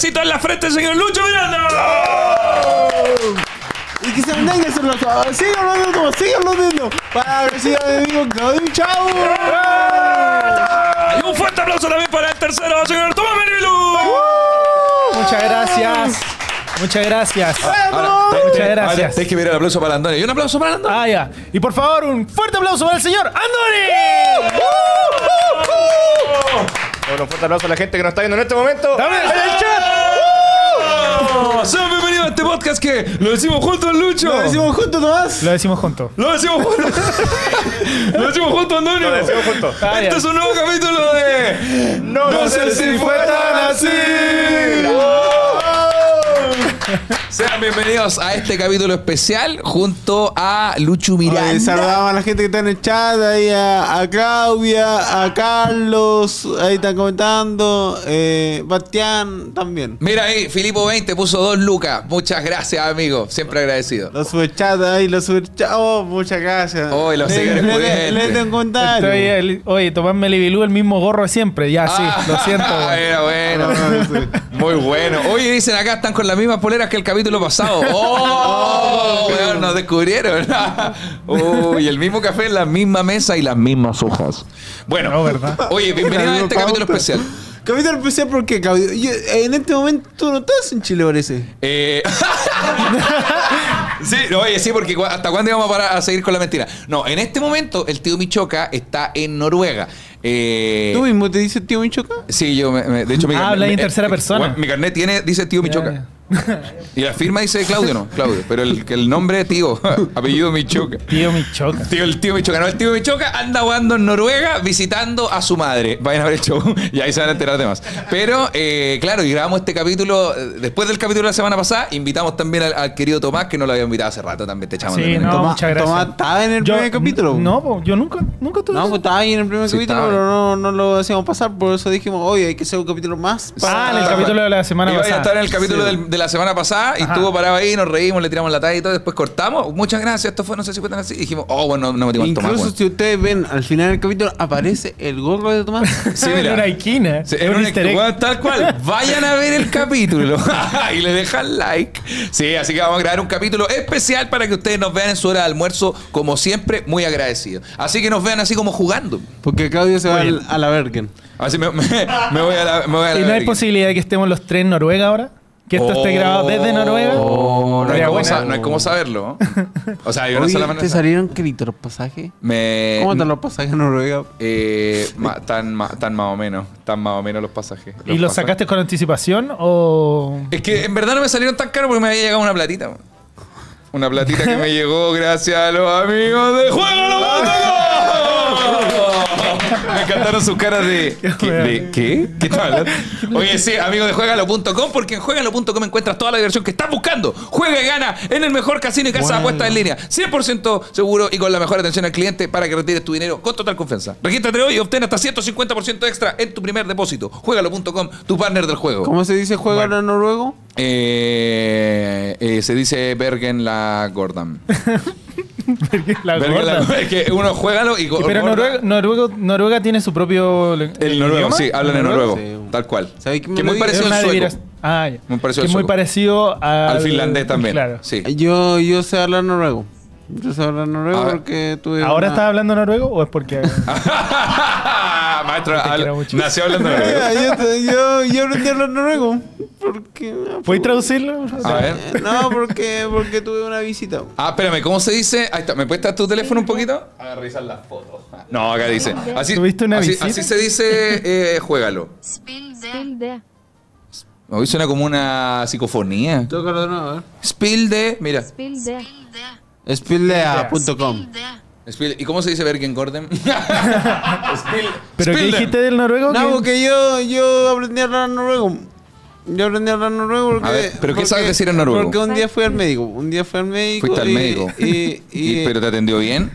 Besito en la frente, señor Lucho Miranda. Y que se mantenga ese aplauso. Sigan aplaudiendo, sigan aplaudiendo. Para siga mi amigo Claudio Chau. Y un fuerte aplauso también para el tercero, señor Tomás Menilu. Muchas gracias. Muchas gracias. Ahora, Muchas gracias. Tienes que mirar el aplauso para Antonio. Y un aplauso para Antonio. Ah, ya. Y por favor, un fuerte aplauso para el señor Andoni. Bueno, un fuerte aplauso a la gente que nos está viendo en este momento. También. ¡En el chat! Sean bienvenidos a este podcast que lo decimos juntos, Lucho. Lo decimos juntos, Tomás. Lo decimos juntos. Lo decimos juntos. lo decimos juntos, Antonio. Lo decimos juntos. Ah, Este es un nuevo capítulo de. No, sé si fue tan así. Sean bienvenidos a este capítulo especial junto a Lucho Oye, Miranda. saludamos a la gente que está en el chat, ahí a, a Claudia, a Carlos, ahí están comentando, eh, Bastián también. Mira ahí, Filipo 20 puso dos lucas. Muchas gracias, amigo. Siempre agradecido. Los superchats ahí, los superchats, oh, muchas gracias. Oh, los Le- seguidores le- le- le- un comentario. Estoy el- oye, Tomás Melibilú, el mismo gorro de siempre. Ya, sí, Ah, lo siento. bueno. Sí. Muy bueno. Oye, dicen acá, están con las mismas poleras que el capítulo pasado. ¡Oh! weón, nos descubrieron. Uy, el mismo café en la misma mesa y las mismas hojas. Bueno, No, ¿verdad? oye, bienvenido a este capítulo especial. Capítulo especial porque Claudio, yo- en este momento tú no estás en Chile, parece. Eh, sí, no, oye, sí, porque ¿hasta cuándo íbamos a parar a seguir con la mentira? No, en este momento el tío Michoca está en Noruega. Eh, ¿Tú mismo te dices tío Michoca? Sí, yo, me, me- de hecho, mi Ah, carnet- habla en tercera eh, persona. bueno, mi carnet tiene, dice tío Michoca. Y la firma dice Claudio, ¿no? Claudio. Pero el, que el nombre es tío, apellido Michoca. Tío Michoca. Tío, el tío Michoca, no, el tío Michoca anda jugando en Noruega visitando a su madre. Vayan a ver el show y ahí se van a enterar de más. Pero, eh, claro, y grabamos este capítulo, eh, después del capítulo de la semana pasada, invitamos también al, al querido Tomás, que no lo había invitado hace rato, también te echamos Sí, de no, Tomás- muchas gracias. Tomás estaba en el Yo- primer capítulo. No, po, yo nunca, nunca tuve No, pues estaba ahí en el primer Sí, capítulo, pero no, no lo hacíamos pasar, por eso dijimos, oye, hay que hacer un capítulo más. Ah, en el capítulo de la semana Iba a pasada. estar en el capítulo Sí. del- de la semana pasada y Ajá. estuvo parado ahí, nos reímos, le tiramos la talla y todo, después cortamos. Muchas gracias, esto fue, no sé si fue tan así. Y dijimos, oh, bueno, no metimos. Incluso bueno. si ustedes ven al final del capítulo, aparece el gorro de Tomás. Sí, en una esquina. Sí, en un tal cual. Vayan a ver el capítulo y le dejan like. Sí, así que vamos a grabar un capítulo especial para que ustedes nos vean en su hora de almuerzo, como siempre, muy agradecidos. Así que nos vean así como jugando. Porque Claudio se va al- a la Bergen. Así me, me- me voy a la, me voy a la ¿Y no hay posibilidad de que estemos los tres en Noruega ahora? ¿Que esto esté grabado desde Noruega? Oh, no, hay Estaría cómo buena. sa- no hay cómo saberlo. ¿no? O sea, hay una Oye, sola ¿te manera. salieron queridos los pasajes? Me, ¿Cómo están los pasajes en Noruega? eh, ma- tan, ma- tan más o menos. Tan más o menos los pasajes. ¿Y los pasajes. sacaste con anticipación o...? Es que en verdad no me salieron tan caros porque me había llegado una platita. man. Una platita que me llegó gracias a los amigos de Juego encantaron sus caras de. ¿Qué? ¿De qué? ¿Qué estás hablando? Oye, sí, amigos de Juegalo.com, porque en Juegalo.com encuentras toda la diversión que estás buscando. Juega y gana en el mejor casino y casa de apuestas en línea. 100% seguro y con la mejor atención al cliente para que retires tu dinero con total confianza. Regístrate hoy y obtén hasta 150% extra en tu primer depósito. Juegalo.com, tu partner del juego. ¿Cómo se dice juega en noruego? Eh, eh, se dice Bergen la Gordon. La la- es que uno juégalo y go- Pero gorda- Noruega, Noruego- Noruega tiene su propio... le- El noruego, idioma? sí, hablan en noruego? Sí. Tal cual. ¿Sabéis quién me que lo muy dijo? parecido Es al una sueco. Ah, ya. Muy parecido que al es muy sueco. parecido al, Al finlandés también. Claro. Sí. Yo, yo sé hablar noruego. Yo sé hablar noruego A ver. porque tuve. ¿Ahora una- estás hablando noruego o es porque.? Nació hablando noruego. yo, yo, yo aprendí a hablar noruego. Porque. ¿Puedes traducirlo? A ver. Eh, No, porque, porque tuve una visita. Ah, espérame, ¿cómo se dice? Ahí está, ¿me puedes dar tu teléfono un poquito? A revisar las fotos. No, acá dice. Así, ¿Tuviste una así, visita? así se dice, eh, juégalo. Spilde. Hoy suena como una psicofonía. Tócalo de nuevo, a ver. Spill de. Mira. Spilde. Spildea.com. ¿Y cómo se dice Bergen Gordon? ¿Pero qué dijiste del noruego? No, ¿Qué- porque yo, yo aprendí a hablar noruego. Yo aprendí a hablar noruego porque. A ver, ¿pero qué sabes decir en noruego? Porque un día fui al médico. Un día fui al médico. Fuiste al médico. Y. y, ¿Y- ¿Pero te atendió bien?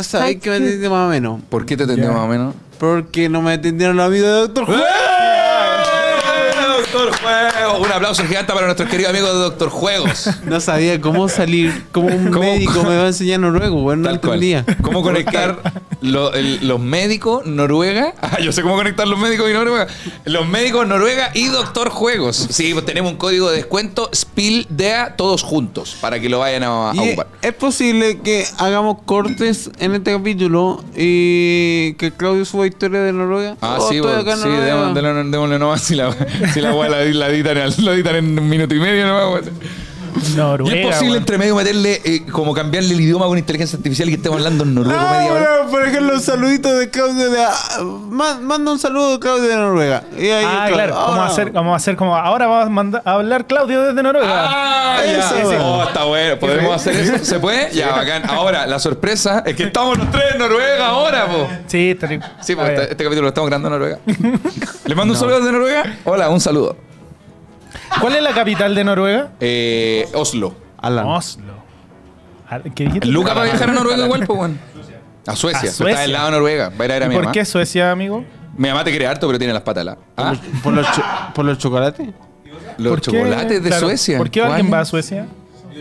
¿Sabes que me atendí más o menos? ¿Por qué te atendió más o menos? Porque no me atendieron los amigos de Doctor Juego. Doctor Un aplauso gigante para nuestros queridos amigos de Doctor Juegos. No sabía cómo salir, cómo un ¿Cómo? médico me va a enseñar noruego, bueno, no cual. ¿Cómo conectar lo- el- los médicos Noruega. Ah, yo sé cómo conectar los médicos y Noruega. Los médicos Noruega y Doctor Juegos. Sí, pues tenemos un código de descuento SPILDEA todos juntos para que lo vayan a, a ocupar. es posible que hagamos cortes en este capítulo y que Claudio suba historia de Noruega. Ah, Oh, sí, en sí, démosle, nomás si la, si la weá la, la lo editan en un minuto y medio nomás. weón. Y Noruega. es posible entre medio meterle, eh, como cambiarle el idioma con inteligencia artificial y que estemos hablando en noruego Ah, media hora. bueno, por ejemplo, un saludito de Claudio de... ah, ma- Manda un saludo de Claudio de Noruega. Y ahí, Ah, claro. Vamos a hacer, vamos a hacer como. Ahora vamos a, hablar Claudio desde Noruega. Ah, ya. Eso, bueno. Oh, está bueno. ¿Podemos hacer eso? ¿Se puede? Ya, bacán. Ahora, la sorpresa es que estamos los tres en Noruega ahora, po. Sí, está. Sí, pues este, este capítulo lo estamos grabando en Noruega. ¿Le mando un saludo desde Noruega? Hola, un saludo. ¿Cuál es la capital de Noruega? Eh, Oslo. Alan. Oslo. ¿Qué dijiste? Luca va a viajar a Noruega igual, pues, weón. A Suecia. A Suecia. Está del lado de Noruega. Va a ir a ver a ¿Y mi por mamá. qué Suecia, amigo? Mi mamá te quiere harto, pero tiene las patas heladas. Ah, ¿Por, los ¿Por los chocolates? los ¿Por qué? chocolates de Claro, Suecia. ¿Por qué alguien va a Suecia?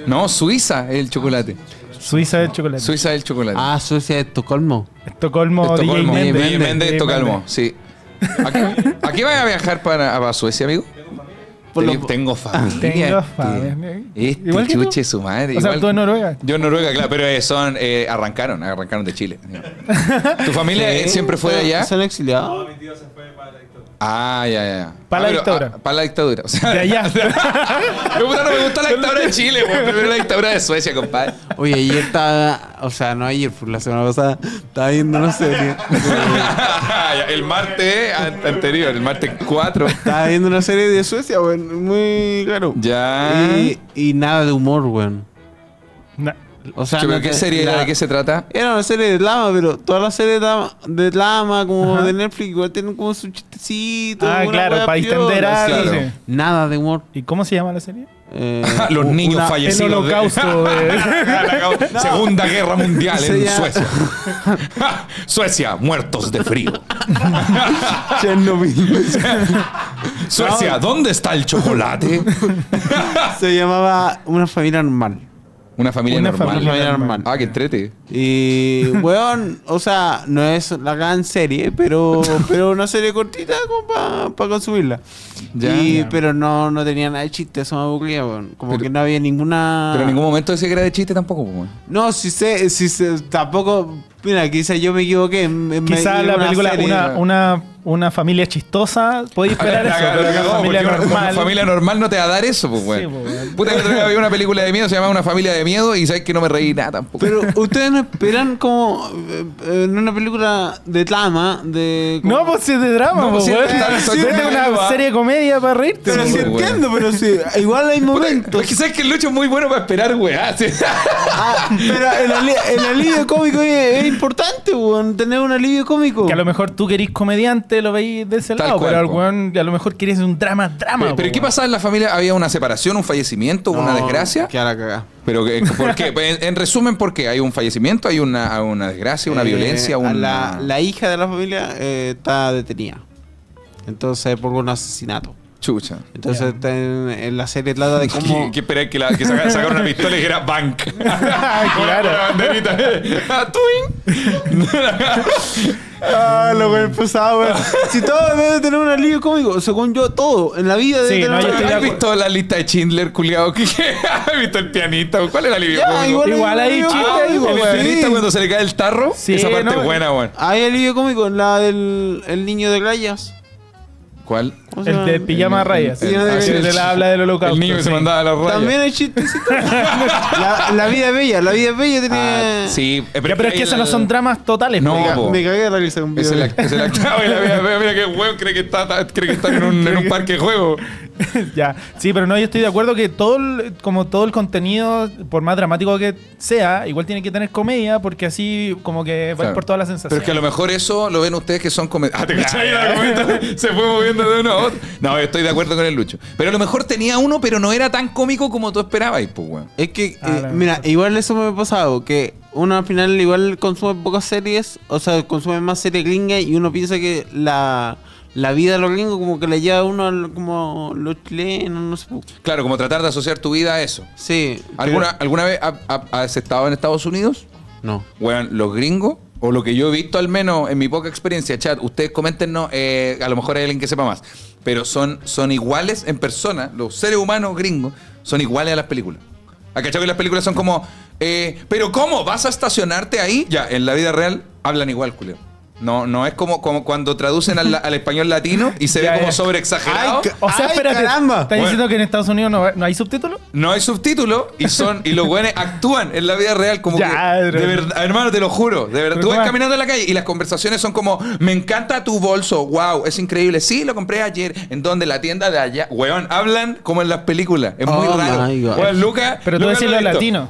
No, Suiza es el chocolate. Suiza del chocolate. Suiza es el chocolate. Ah, Suecia de Estocolmo. Estocolmo, Estocolmo. DJ Méndez. DJ Méndez, DJ Estocolmo, sí. ¿A qué, a qué vas a viajar para, a Suecia, amigo? Por Tengo- lo- Tengo familia. Tengo familia. Este Igual que tú. chuche su madre. O sea, igual- tú en Noruega. Yo en Noruega, claro, pero eh, son, eh, arrancaron, arrancaron de Chile. ¿Tu familia Sí, siempre fue de allá? ¿Son exiliados? Ah, ya, ya. Para la Ah, pero, dictadura. ah, para la dictadura. O sea, De allá. me gusta, no me gusta la dictadura de Chile, po, prefiero la dictadura de Suecia, compadre. Oye, ayer estaba... O sea, no ayer, la semana pasada. Estaba viendo una serie. El martes an- anterior, el martes 4. Estaba viendo una serie de Suecia, weón. Muy claro. Ya. Y, y nada de humor, weón. Na- O sea, no ¿Qué serie era? ¿De qué se trata? Era una serie de drama, pero todas las series de drama, como Ajá. de Netflix, igual tienen como su chistecito. Ah, claro, para distender algo, claro. sí. Nada de humor. ¿Y cómo se llama la serie? Eh, Los niños una- El fallecidos. de- holocausto. Segunda Guerra Mundial Se en Suecia. Suecia, muertos de frío. Chernobyl. Suecia, ¿dónde está el chocolate? Se llamaba Una familia normal. Una familia Una normal. familia Familia normal. normal. Ah, que entrete. Y, weón, o sea, no es la gran serie, pero, pero una serie cortita como para consumirla. Ya. Y- Ya. Pero no, no tenía nada de chiste, eso me aburría, weón. Como Pero- que no había ninguna... Pero en ningún momento decía que era de chiste tampoco, pues, weón. No, si sé, si sé, tampoco... Mira, quizás yo me equivoqué. Quizás la una película, serie. una, una, una familia chistosa, podéis esperar La- eso, la- pero la una familia una- normal. Una familia normal no te va a dar eso, pues, weón. Sí, pues. Puta, que el otro día había una película de miedo, se llama Una familia de miedo, y sabes que no me reí nada tampoco. Pero ustedes no esperan como eh, eh, en una película de trama, de... como- No, pues si es de drama, No, pues, pues, sí, weón. está- está- Sí, está- es está- una serie de comedia para reírte. Pero Sí, sí weón. entiendo, pero sí, igual hay momentos. Es que sabes que el Lucho es muy bueno para esperar, weá. sí. Ah, pero el, ali- el alivio cómico es, es importante, weón, tener un alivio cómico. Que a lo mejor tú querís comediante, lo veis de ese Tal lado, cual, pero al po. weón a lo mejor querés un drama, drama. Pero, pero po, ¿qué pasaba en la familia? ¿Había una separación, un fallecimiento, una desgracia? Que a la cagá. Pero que- ¿por qué? En, en resumen, ¿por qué? ¿Hay un fallecimiento? ¿Hay una, una desgracia? ¿Una Eh, violencia? Una... La, la hija de la familia eh, está detenida. Entonces por un asesinato. Chucha. Entonces está en, en la serie trata de ¿Qué, cómo... qué esperar que, la, que saca- sacaron una pistola y que era Bank? Claro. La banderita. Ah, lo que empezaba, weón. Si todo debe tener un alivio cómico, según yo, todo. En la vida debe Sí, tener no, un de ¿Has visto la lista de Schindler, culiado? ¿Qué? ¿Has visto el pianista? ¿Cuál es el alivio Ya, cómico? igual, Igual hay alivio chiste Ah, el pianista sí. cuando se le cae el tarro. Sí, esa parte no, es buena, weón. Hay alivio cómico en la del el niño de rayas. ¿Cuál? ¿Cómo se El de pijama El- rayas. el- El, ah, sí, de el- la habla del holocausto. El niño que se sí. mandaba a la raya. También hay chistecitos. la, la vida es bella, la vida es bella tiene... Ah, sí, eh, Ya, pero es que esos no son dramas totales. No, po. Me, ca- po. me cagué de con un video. el, es el y la vida. Mira, mira qué huevo, cree que está, cree que está en, un, en un parque de juego. ya, sí, pero no, yo estoy de acuerdo que todo el, como todo el contenido, por más dramático que sea, igual tiene que tener comedia, porque así como que va Claro. por todas las Pero sensaciones. es que a lo mejor eso lo ven ustedes que son comediantes. Ah, te cachai, la se fue moviendo de uno a otro. No, yo estoy de acuerdo con el Lucho. Pero a lo mejor tenía uno, pero no era tan cómico como tú esperabas, pues, weón. Es que, Ah, eh, mira, igual eso me ha pasado, que uno al final igual consume pocas series, o sea, consume más series gringas y uno piensa que la, la vida de los gringos como que le lleva a uno al- como los chilenos, no sé. Claro, como tratar de asociar tu vida a eso. Sí. ¿Alguna, pero- ¿alguna vez ha- ha- has estado en Estados Unidos? No. Weón, los gringos o lo que yo he visto al menos en mi poca experiencia, chat, ustedes coméntenos, eh, a lo mejor hay alguien que sepa más, pero son, son iguales en persona, los seres humanos gringos son iguales a las películas. ¿A cachado que las películas son como, eh, pero ¿cómo? ¿Vas a estacionarte ahí? Ya, en la vida real hablan igual, Julio. No, no es como, como cuando traducen al, al español latino y se Ya, ve como ya. sobre exagerado. Ay, O sea, ¡Ay, espérate. caramba! ¿Estás diciendo que en Estados Unidos no, no hay subtítulos? No hay subtítulos y son y los güeyes actúan en la vida real como Ya, que de pero- verdad, hermano, te lo juro, de verdad. Pero Tú vas ¿cómo? caminando en la calle y las conversaciones son como, "Me encanta tu bolso, wow, es increíble. Sí, lo compré ayer en donde la tienda de allá." Weón, hablan como en las películas, es muy Oh raro. my God. Weón, Luca, Pero tú Luca decís lo ha los visto. latinos.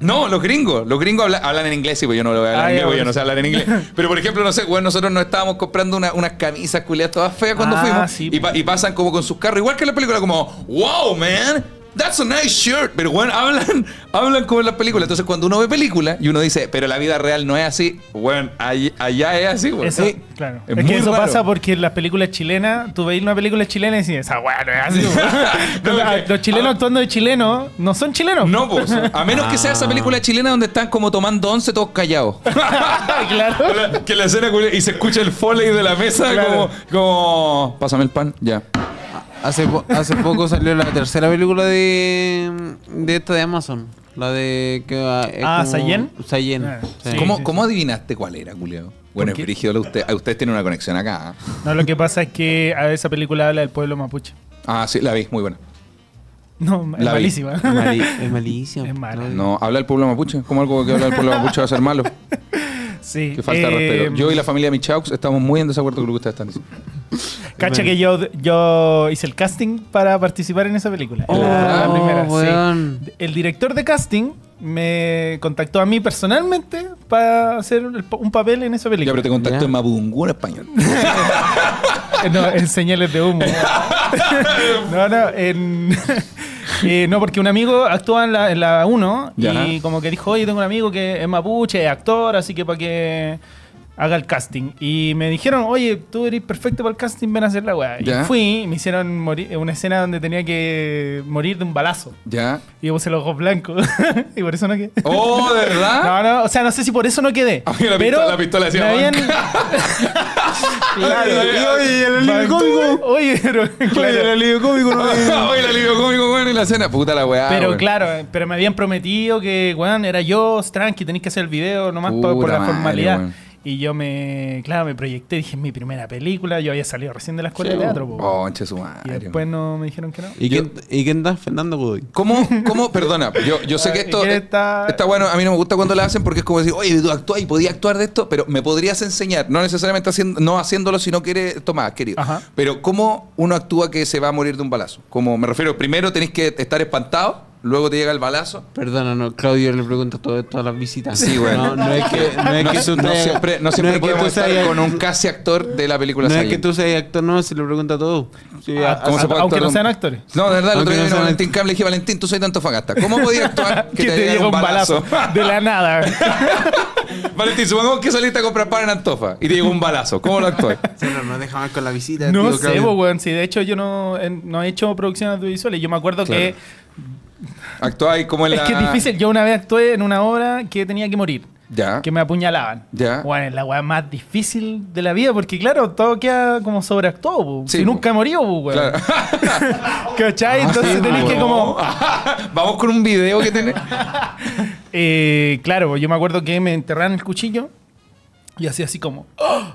No, los gringos. Los gringos habla- hablan en inglés y pues yo no lo voy a hablar Ah, en inglés, porque yo no sé hablar en inglés. Pero por ejemplo, no sé, bueno, nosotros nos estábamos comprando una- unas camisas culiadas todas feas cuando Ah, fuimos. sí, y, pa- y pasan como con sus carros, igual que en la película, como, wow, man. That's a nice shirt. Pero bueno, hablan, hablan como en las películas. Entonces, cuando uno ve películas y uno dice, pero la vida real no es así, bueno, allá es así, güey. Eso, Sí. claro. Es que eso raro. pasa porque en las películas chilenas, tú veis una película chilena y dices, esa weá no es así. No, Los- chilenos actuando de chilenos no son chilenos. No, pues. A menos que sea esa película chilena donde están como tomando once todos callados. claro. que la escena y se escucha el foley de la mesa Claro. como, como, pásame el pan, ya. Hace, po- hace poco salió la tercera película de, de esta de Amazon. La de que ah, Ah, ¿Sayen? Sayen. Ah, sí. sí. ¿Cómo, cómo adivinaste cuál era, Julio? Bueno, es brígido usted, a ustedes tienen una conexión acá. ¿ah? No, lo que pasa es que a esa película habla del pueblo mapuche. Ah, sí, la vi, muy buena. No, es La malísima. Es, mali- es mala. No, No, habla del pueblo mapuche. ¿Cómo algo que habla del pueblo mapuche va a ser malo? Sí. Que falta de eh, respeto. Yo y la familia Michaux estamos muy en desacuerdo con lo que ustedes están diciendo. Cacha que yo, yo hice el casting para participar en esa película. Oh, la, la primera, sí. El director de casting me contactó a mí personalmente para hacer un papel en esa Ya, película. pero te contacto Ya. en Mapudungún en español. No, en señales de humo. no, no, en... eh, no, porque un amigo actúa en la, en la 1 Ya. y como que dijo, oye, tengo un amigo que es mapuche, es actor, así que para que haga el casting. Y me dijeron, oye, tú eres perfecto para el casting, ven a hacer la weá. Y fui, y me hicieron morir, una escena donde tenía que morir de un balazo. ¿Ya? Y yo puse los ojos blancos. y por eso no quedé. ¡Oh, de verdad! No, no, o sea, no sé si por eso no quedé. A mí la pero pistola- la pistola decía me habían... Claro. Y oye, el alivio cómico. Oye, pero... Oye, el alivio cómico no Oye, el alivio cómico, bueno, y la escena. Puta la weá. Pero weón. claro, pero me habían prometido que, weón, era yo, tranqui, tenéis que hacer el video nomás por la madre, formalidad. Y yo me, claro, me proyecté, dije, es mi primera película, yo había salido recién de la escuela de teatro, po, Oh, enche su madre. y después no me dijeron que no. ¿Y quién, ¿Y quién da? Fernando Godoy. ¿Cómo, cómo, perdona, yo, yo sé que esto ¿Quién está- está bueno, a mí no me gusta cuando lo hacen porque es como decir, oye, tú actúas y podías actuar de esto, pero me podrías enseñar, no necesariamente haciendo, no haciéndolo si no quiere tomar, querido. Ajá. Pero ¿cómo uno actúa que se va a morir de un balazo? Como me refiero, primero tenés que estar espantado, luego te llega el balazo. Perdona, no, Claudio le pregunta todo esto a las visitas. Sí, güey. No, no es que, no es No, que tú no te- siempre, no siempre es que podemos estar seas- con un casi actor de la película No es que tú seas actor, no, se le pregunta todo. Sí, Ah, ¿Cómo a- se puede aunque actuar no sean actores. No, de verdad, el otro día no vino Valentín Cam le dije, Valentín, tú soy tanto fagasta. ¿Cómo podía actuar Que te llega un balazo de la nada. Valentín, supongamos que saliste a comprar pan en Antofa y te llegó un balazo. ¿Cómo lo actúas? Sí, no, no deja más con la visita. no sé, weón, si de hecho yo no, en- no he hecho producciones audiovisuales. Yo me acuerdo que Actuáis como en la... es que es difícil. Yo una vez actué en una obra que tenía que morir. Ya. que me apuñalaban. Ya. Bueno, es la weá más difícil de la vida porque, claro, todo queda como sobreactuado. Sí, Si nunca he morido, po, weón. Claro. ¿Cachai? Entonces sí, tenés que como... Vamos con un video que tenés. Eh, claro, yo me acuerdo que me enterraban el cuchillo y hacía así como... ¡Oh!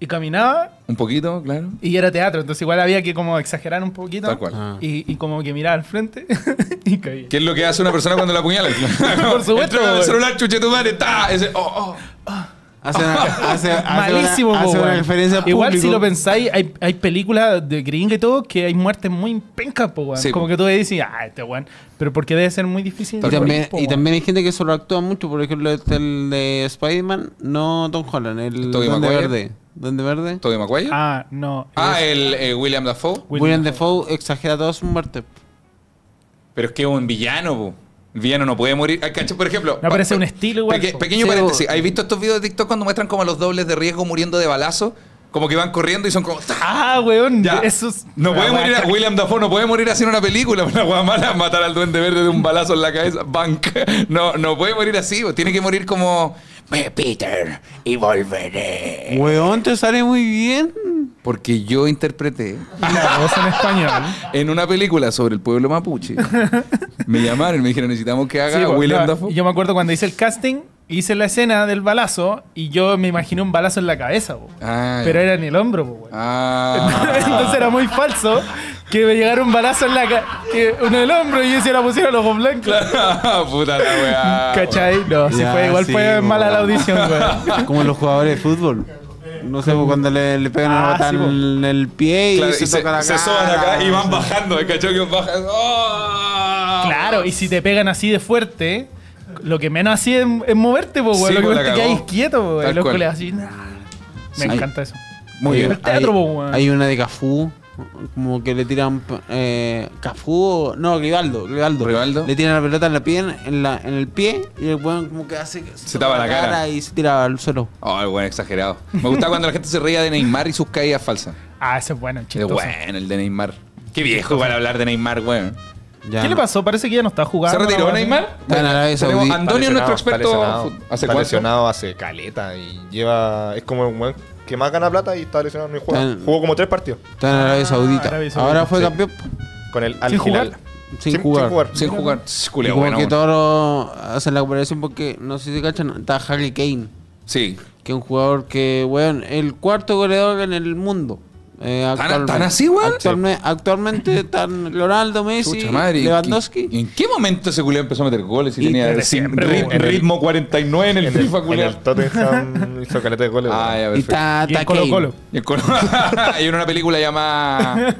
Y caminaba Un poquito, claro. y era teatro, entonces igual había que como exagerar un poquito. Tal cual. Ah. Y, y como que miraba al frente y caía. ¿Qué es lo que hace una persona cuando la apuñala? Por supuesto, el güey. celular, chuche tu madre, ta. Ese, oh, oh. Hace una, hace, hace Malísimo, una, po, hace una weón. referencia al Igual público. si lo pensáis, hay, hay películas de gringa y todo que hay muertes muy pencas, po, weón. Sí, Como po. que tú dices, ah, este weón. Pero porque debe ser muy difícil. Y también, po, y también hay gente que solo actúa mucho. Por ejemplo, este, el de Spider-Man, no Tom Holland, el Tobey. Verde. Duende Verde. ¿Tobey Maguire? Ah, Ah, no. es- el eh, William Dafoe. William William Dafoe. Exagera todas sus muertes. Pero es que es un villano, po. El villano no puede morir. Cacho, Por ejemplo. Me parece pa- un estilo igual, peque- po. pequeño Sí, paréntesis. ¿Has visto estos videos de TikTok cuando muestran como los dobles de riesgo muriendo de balazo? Como que van corriendo y son como. Ah, weón. Ya. Eso es- No puede morir, weá William Dafoe no puede morir así en una película. Una hueá mala, matar al duende verde de un balazo en la cabeza. Bank. No, no puede morir así. Tiene que morir como. "Ve, Peter, y volveré. Weón, te sale muy bien. Porque yo interpreté La voz en español. en una película sobre el pueblo mapuche. Me llamaron y me dijeron, necesitamos que haga Sí, William no, Dafoe. Yo me acuerdo cuando hice el casting, hice la escena del balazo y yo me imaginé un balazo en la cabeza, po. Ah, pero ya. era en el hombro, po. Ah. Entonces era muy falso que me llegara un balazo en la que en el hombro y yo hiciera pusiera los ojos blancos. Puta la weá. ¿Cachai? No, fue, igual sí, fue po, mala la audición. Como los jugadores de fútbol. No sé, cuando le, le pegan Ah, una patada sí, en el pie y Claro, se, y se, toca la se cara. soban acá y van bajando, ¿cachai? Que bajan. ¡Oh! Claro, y si te pegan así de fuerte, lo que menos así es, es moverte, po, weón. Sí, lo que te quedáis quieto, po, weón. Los así. nah. Me Sí. encanta eso. Muy bien. El teatro, hay, po, weón. hay una de Cafú, como que le tiran eh, Cafú, no, Rivaldo, Rivaldo. Rivaldo. Le tiran la pelota en la pie, en, la, en el pie y el weón como que hace que Se tapa la cara. y se tira al suelo. Oh, el buen exagerado. Me gustaba cuando la gente se reía de Neymar y sus caídas falsas. Ah, ese es bueno, Qué chistoso. bueno el de Neymar. Qué viejo igual hablar de Neymar, weón. Ya ¿Qué le pasó? Parece que ya no está jugando. ¿Se retiró. Neymar? Está en Arabia Tenemos Saudí. a Antonio, nuestro experto. Está lesionado, ¿Hace está lesionado hace caleta y lleva. Es como un weón que más gana plata y está lesionado, no juega. Jugó como tres partidos Está en Arabia Saudita. Arabia Saudita, Ahora fue sí. campeón con el Al Sin jugar. Hilal. sin, jugar. Sin jugar. Y Culeo, como bueno. que bueno. todos hacen la comparación porque no sé si cachan, está Harry Kane, Sí. que es un jugador que, weón, el cuarto goleador en el mundo. Eh, ¿Tan- actualmente. tan así, weón? Actualme- Actualmente están Ronaldo, Messi, Chucha madre. ¿y Lewandowski. ¿En qué momento ese culeo empezó a meter goles y, Y tenía siempre, rit- po. En el- ritmo 49 en el En el, en Tottenham hizo caleta de goles. Ah, ya, Y Y en Colo. Colo. Y el Colo- Hay una película llamada.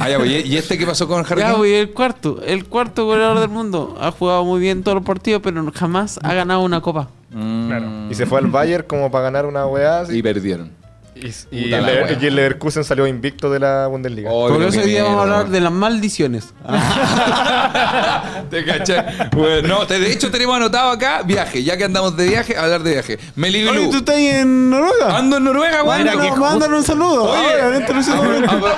Ah, ya, pues, ¿y este qué pasó con Harry Ya, güey, el cuarto, el cuarto goleador del mundo. Ha jugado muy bien todos los partidos, pero jamás ha ganado una copa. Mm. Claro. Y se fue al Bayern como para ganar una weá. Y perdieron. Y, el, la Lever- wea. y el Leverkusen salió invicto de la Bundesliga. Oh, Por hoy día vamos a hablar de las maldiciones. ¿Te cachai? Bueno, no, te- de hecho tenemos anotado acá viaje. Ya que andamos de viaje, hablar de viaje. Oye. ¿tú estás ahí en Noruega? Ando en Noruega, güey. Mándale un saludo. Oye. Sé cómo- Ah, pero-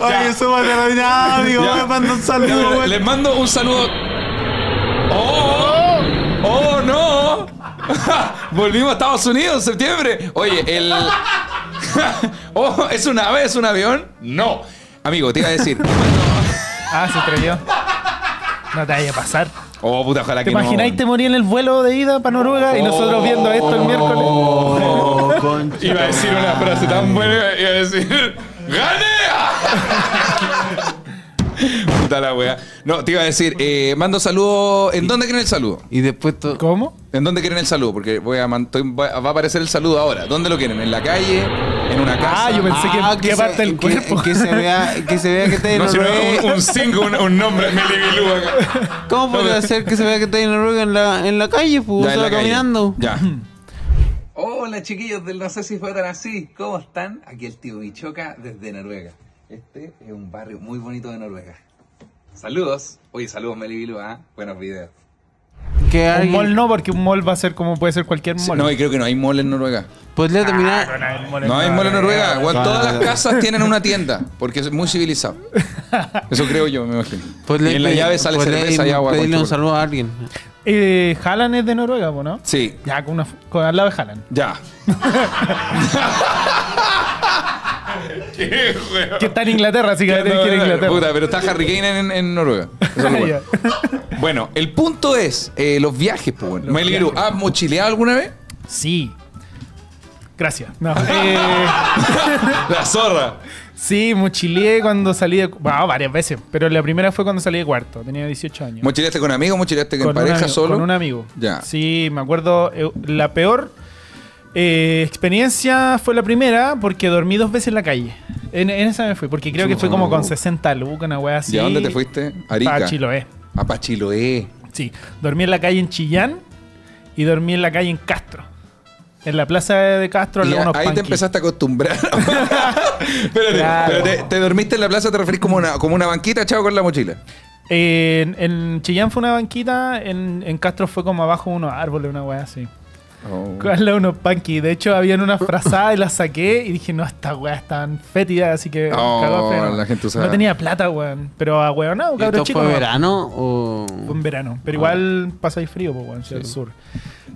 oh, Oye, de la dinámica, manda un saludo, güey. les mando un saludo. ¡Oh! ¡Oh, no! Volvimos a Estados Unidos en septiembre. Oye, el. oh, ¿es un ave? ¿Es un avión? No. Amigo, te iba a decir. Ah, se estrelló. No te vaya a pasar. Oh, puta, ojalá ¿Te que no. imagináis te morí en el vuelo de ida para Noruega y nosotros viendo esto el miércoles? Oh, concha. Iba a decir una frase tan buena, iba a decir, ¡Gane! Puta la wea. No, te iba a decir, eh, mando saludo. ¿En dónde quieren el saludo? Y después to- ¿Cómo? ¿En dónde quieren el saludo? Porque voy a man- estoy- va va a aparecer el saludo ahora. ¿Dónde lo quieren? ¿En la calle? ¿En una casa? Ah, yo pensé Ah, que, que se- parte del que- cuerpo. Que, se vea, que se vea que está en No, sino Noruega. un, un cinco, un, un nombre, Meli Bilú acá. ¿Cómo podría ser que se vea que está en Noruega en la, en la calle, pues? Ya, en calle. caminando. Ya. Hola chiquillos del No sé si fue tan así, ¿cómo están? Aquí el tío Bichoca desde Noruega. Este es un barrio muy bonito de Noruega. Saludos. Oye, saludos Meli Bilú, ¿ah? Buenos videos. Que Un alguien mall no, porque un mall va a ser como puede ser cualquier Sí, mall. no, y creo que no hay mall en Noruega. podría Ah, terminar. no, no, No hay mall en Noruega. Weón, no, todas no, las no. casas tienen una tienda. Porque es muy civilizado. Eso creo yo, me imagino. podría y en la llave sale podría cerveza y agua. Pedirle un saludo a alguien. Eh, Haaland es de Noruega, ¿no? Sí, Ya, con, una, con al lado de Haaland. ya. Qué Que está en Inglaterra, así que va a tener que ir a Inglaterra. Puta, pero está Harry Kane en, en Noruega. Eso es lo bueno. El punto es eh, los viajes, pues. Bueno. Los viajes. ¿has mochileado alguna vez? Sí. Gracias. No, eh, La zorra. sí, mochileé cuando salí de... Bueno, varias veces, pero la primera fue cuando salí de cuarto. Tenía 18 años. ¿Mochileaste con amigos? ¿Mochileaste en Con un pareja amigo- solo? Con un amigo. Ya. Sí, me acuerdo. eh, la peor eh, experiencia fue la primera porque dormí dos veces en la calle. En, en esa me fui, porque creo que fue como con 60 lucas, una wea así. ¿Y a dónde te fuiste? Arica. A Chiloé. A Pachiloé. Sí, dormí en la calle en Chillán y dormí en la calle en Castro. En la plaza de Castro, Y lado de a- unos ahí te empezaste a acostumbrar. Espérate, Claro. pero te, te dormiste en la plaza, te referís como una, como una banquita, chavo, con la mochila. Eh, en, en Chillán fue una banquita, en, en Castro fue como abajo unos árboles, una wea así. Oh. Al lado unos punky. De hecho, habían una frazada y las saqué y dije, no, estas weas están fétidas, así que Oh, cagó la gente usaba- No tenía plata, weón. Pero a weón, no, ¿Y cabrón ¿Esto chico. fue no. verano o...? Fue en verano. Pero igual pasáis frío, pues, weón, hacia el sur.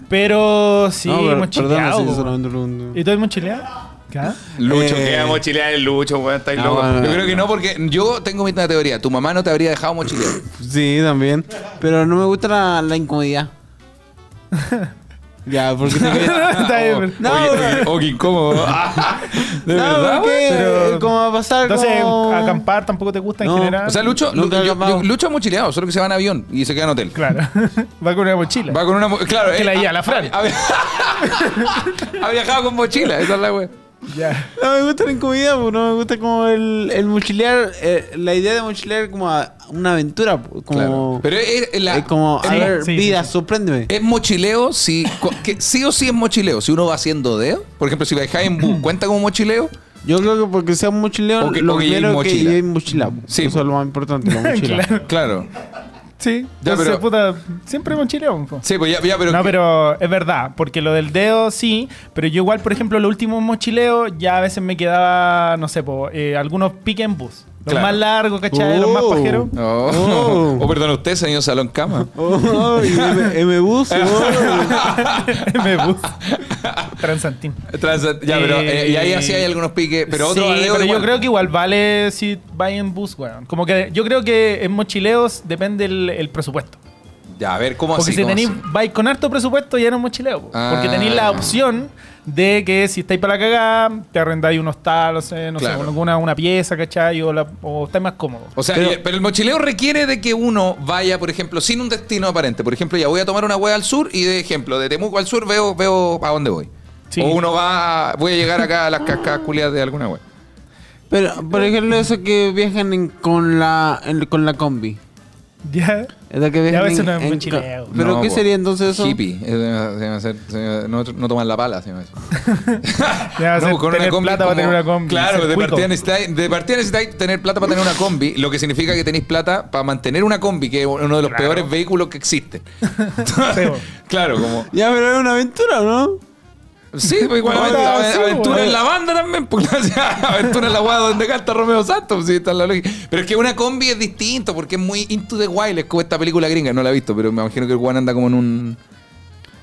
Pero sí, no, pero-. ¿Y tú has mochileado? ¿Qué? Lucho, Eh, queda mochilear el Lucho, weón, estáis no, locos. bueno. Yo creo que no, porque yo tengo mi teoría. Tu mamá no te habría dejado mochilear. Sí, también. Pero no me gusta la, la incomodidad. ya, porque te bien, pero- No, oh, qué incómodo. Ah, ¿De no, verdad, porque? Pero- ¿cómo va a pasar? Entonces, como- acampar tampoco te gusta en No. general. O sea, Lucho, Lu- Nunca yo- yo- Lucho ha mochileado, solo que se va en avión y se queda en hotel. Claro. Va con una mochila. Va con una. mo- Claro, Que eh, la lleva ha- la Fran. Ha, ha viajado con mochila, esa es la wea. Ya. No me gusta la incomodidad, pues, no me gusta como el, el mochilear, eh, la idea de mochilear como a una aventura, pues, como... Claro. Pero es, es la- es como, a Sí, ver, sí, vida, sí, sí. sorpréndeme. Es mochileo si. que sí o sí es mochileo. Si uno va haciendo dedo. Por ejemplo, si viajáis en bus, ¿cuenta como mochileo? Yo creo que porque sea un mochileo, O que- lo o que lleves primero es que mochila. lleves mochila. pues. Sí, Eso pues. es lo más importante, la mochila. Claro. Claro. Sí. Ya, Entonces, pero- puta, siempre mochileado. po. Sí, pues ya, ya, pero. no, pero es verdad, porque lo del dedo sí, pero yo igual, por ejemplo, los últimos mochileos ya a veces me quedaba, no sé, po, eh, algunos pique en bus. Los Claro. más largos, ¿cachai? Los más Oh. pajeros. Oh. Oh. Oh, perdón, usted, señor Salón Cama. Oh, y M, M bus, oh. Me. Transantín. Trans- ya, pero. eh, y ahí así hay algunos piques. Pero otro sí, pero yo creo que igual vale si vais en bus, weón. Como que yo creo que en mochileos depende el, el presupuesto. Ya, a ver, ¿cómo Porque así? si ¿Cómo tenéis, así? vais con harto presupuesto ya no es mochileo. po. Ah. Porque tenéis la opción de que si estáis para la cagada, te arrendáis un hostal, o sea, no Claro. sé, una, una pieza, ¿cachai? O, la, o estáis más cómodo. O sea, Pero- el mochileo requiere de que uno vaya, por ejemplo, sin un destino aparente. Por ejemplo, ya voy a tomar una hueá al sur y de ejemplo, de Temuco al sur veo, veo a dónde voy. Sí. O uno va, voy a llegar acá a las cascadas culiadas de alguna hueá. Pero, por ejemplo, eso que viajan en- con, la, en- con la combi. Ya. Es que en- no es en mochileo. ca- ¿Pero No, qué po. sería entonces eso? Hippie. eh, se llama hacer- se llama- no, no toman la pala, se llama eso. Ya, hacer- con una tener combi plata para como- tener una combi. Claro, ser de cuico. partida, necesitáis, de partida necesitáis tener plata para tener una combi, lo que significa que tenéis plata para mantener una combi, que es uno de los Claro. peores vehículos que existen. Sí, claro, como... Ya, pero es una aventura, ¿no? Sí, pues igual aventura, sí, aventura güey. en la banda también, porque o sea, aventura en la guada donde canta Romeo Santos, sí, está la lógica. Pero es que una combi es distinto, porque es muy into the wild, es como esta película gringa, no la he visto, pero me imagino que el Juan anda como en un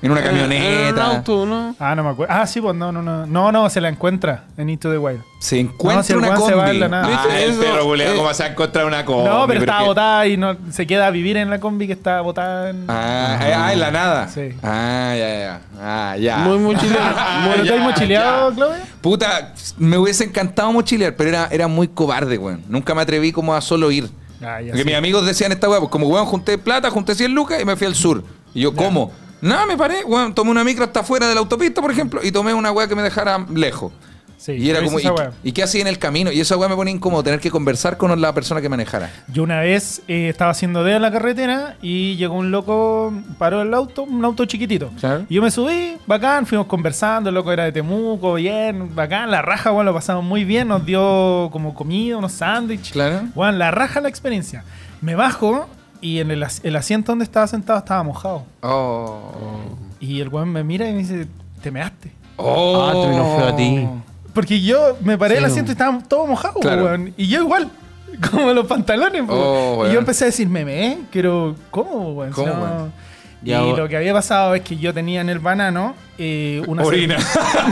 en una En un camioneta. auto, ¿no? Ah, no me acuerdo. Ah, sí, pues no, no, no. No, no, se la encuentra en Into the Wild. Se encuentra No, si una combi. se va en la nada. Ah, ¿Viste el perro Eh, ¿cómo se va a encontrar una combi? no, pero estaba botada y no se queda a vivir en la combi que está botada en. Ah, ah, en la nada. Sí. Ah, ya, ya. Ah, ya. Muy mochilero. Ah, ¿Pero ya, te has mochileado, ya. Claudia? Puta, me hubiese encantado mochilear, pero era, era muy cobarde, weón. Nunca me atreví como a solo ir. Ah, ya Porque sí. mis amigos decían esta weá, pues como weón, junté plata, junté 100 lucas y me fui al sur. Y yo, ¿cómo? Nada, me paré, weón, tomé una micro hasta afuera de la autopista, por ejemplo, y tomé una weá que me dejara lejos. Sí, y era como, ¿y. ¿y qué hacía en el camino? Y esa weá me ponía incómodo, tener que conversar con la persona que manejara. Yo una vez eh, estaba haciendo dedo en la carretera y llegó un loco, paró el auto, un auto chiquitito. Claro. Y yo me subí, bacán, fuimos conversando, el loco era de Temuco, bien, bacán, la raja, bueno, lo pasamos muy bien, nos dio como comida, unos sándwiches. Claro. Bueno, la raja la experiencia. Me bajo y en el, as- el asiento donde estaba sentado estaba mojado. Oh. Y el weón me mira y me dice, te measte. Oh. Ah, te vino feo a ti. Porque yo me paré del Sí, asiento y estaba todo mojado, Claro. weón. Y yo igual, como los pantalones, po. Oh, Y weón. yo empecé a decir, me meé, pero ¿cómo, weón? ¿Cómo, Si no- weón? Y lo que había pasado es que yo tenía en el banano eh, una, Orina.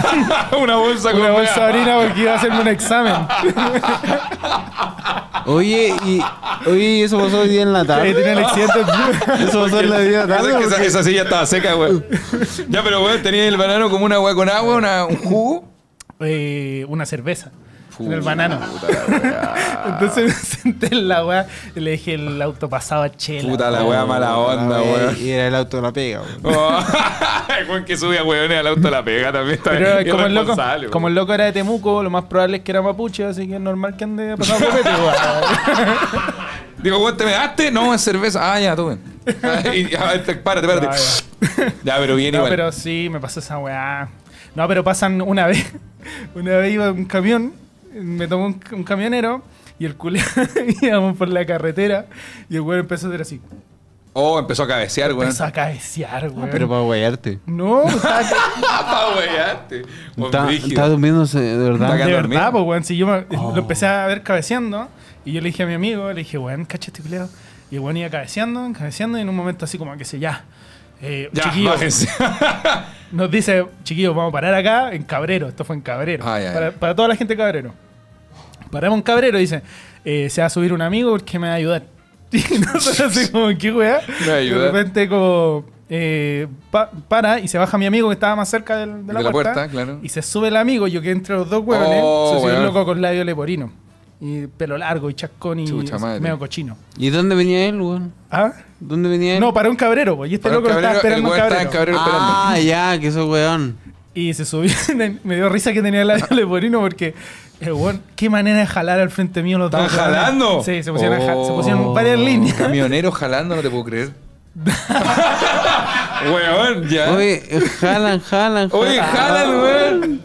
una bolsa con una bolsa de orina porque iba a hacerme un examen. Oye, y oye, eso pasó hoy día en la Eh, tarde. tenía el accidente. Eso pasó en la día de la Esa, tarde. esa, silla estaba seca, weón. ya, pero weón, tenía el banano como una weá con agua, una, un jugo. eh, una cerveza. En el banano. Entonces me senté en la weá y le dije el auto pasado a chela. Puta la weá mala onda, weón. Y era el auto de la pega, weón. Oh, el weón que subía weones al auto la pega también está Pero como el, loco, weón. como el loco era de Temuco, lo más probable es que era mapuche, así que es normal que ande pasando copete, weón. Digo, weón, ¿te me daste? No, es cerveza. Ah, ya, tú ven. Ay, ya, te- párate, párate. Ya, pero bien No, igual. pero sí, me pasó esa weá. No, pero pasan una vez. Una vez iba en un camión, me tomó un, un camionero y el culé íbamos por la carretera y el weón empezó a hacer así. Oh, empezó a cabecear, weón. Empezó a cabecear, güey. Ah, Pero para guayarte. No, estaba- Pa' weyarte. Weón, Está, brígido. está durmiéndose, de verdad. de verdad, pues, weón. Si yo me- Oh. lo empecé a ver cabeceando y yo le dije a mi amigo, le dije, weón, cacha este culiao. Y el weón iba cabeceando, cabeceando y en un momento así como que se ya. Eh, Ya, chiquillo, bájense. nos dice, chiquillos, vamos a parar acá en Cabrero. Esto fue en Cabrero. Ah, ya, para, para toda la gente de Cabrero. Paramos en Cabrero, dice, eh, se va a subir un amigo porque me va a ayudar. Y nosotros así como, ¿qué weá? Me. De repente como... eh, pa- para y se baja mi amigo que estaba más cerca del- de la, De la puerta, puerta, claro. y se sube el amigo yo que entre los dos huevones Oh, se sube el weón. loco con labio leporino y pelo largo y chascón y medio cochino ¿Y dónde venía él, weón? ¿ah? ¿Dónde venía él? no para un cabrero pues, y este Para loco lo Cabrero, estaba esperando weón estaba cabrero, en Cabrero Ah, esperando. ya, que eso weón. y se subió me dio risa que tenía el labio leporino porque el weón, qué manera de jalar al frente mío los ¿Estaban dos huevones. jalando? sí se pusieron, a se Oh. pusieron varias líneas Camionero jalando, no te puedo creer. weón, ya. Oye, eh, jalan, jalan, Oye, jalan, weón.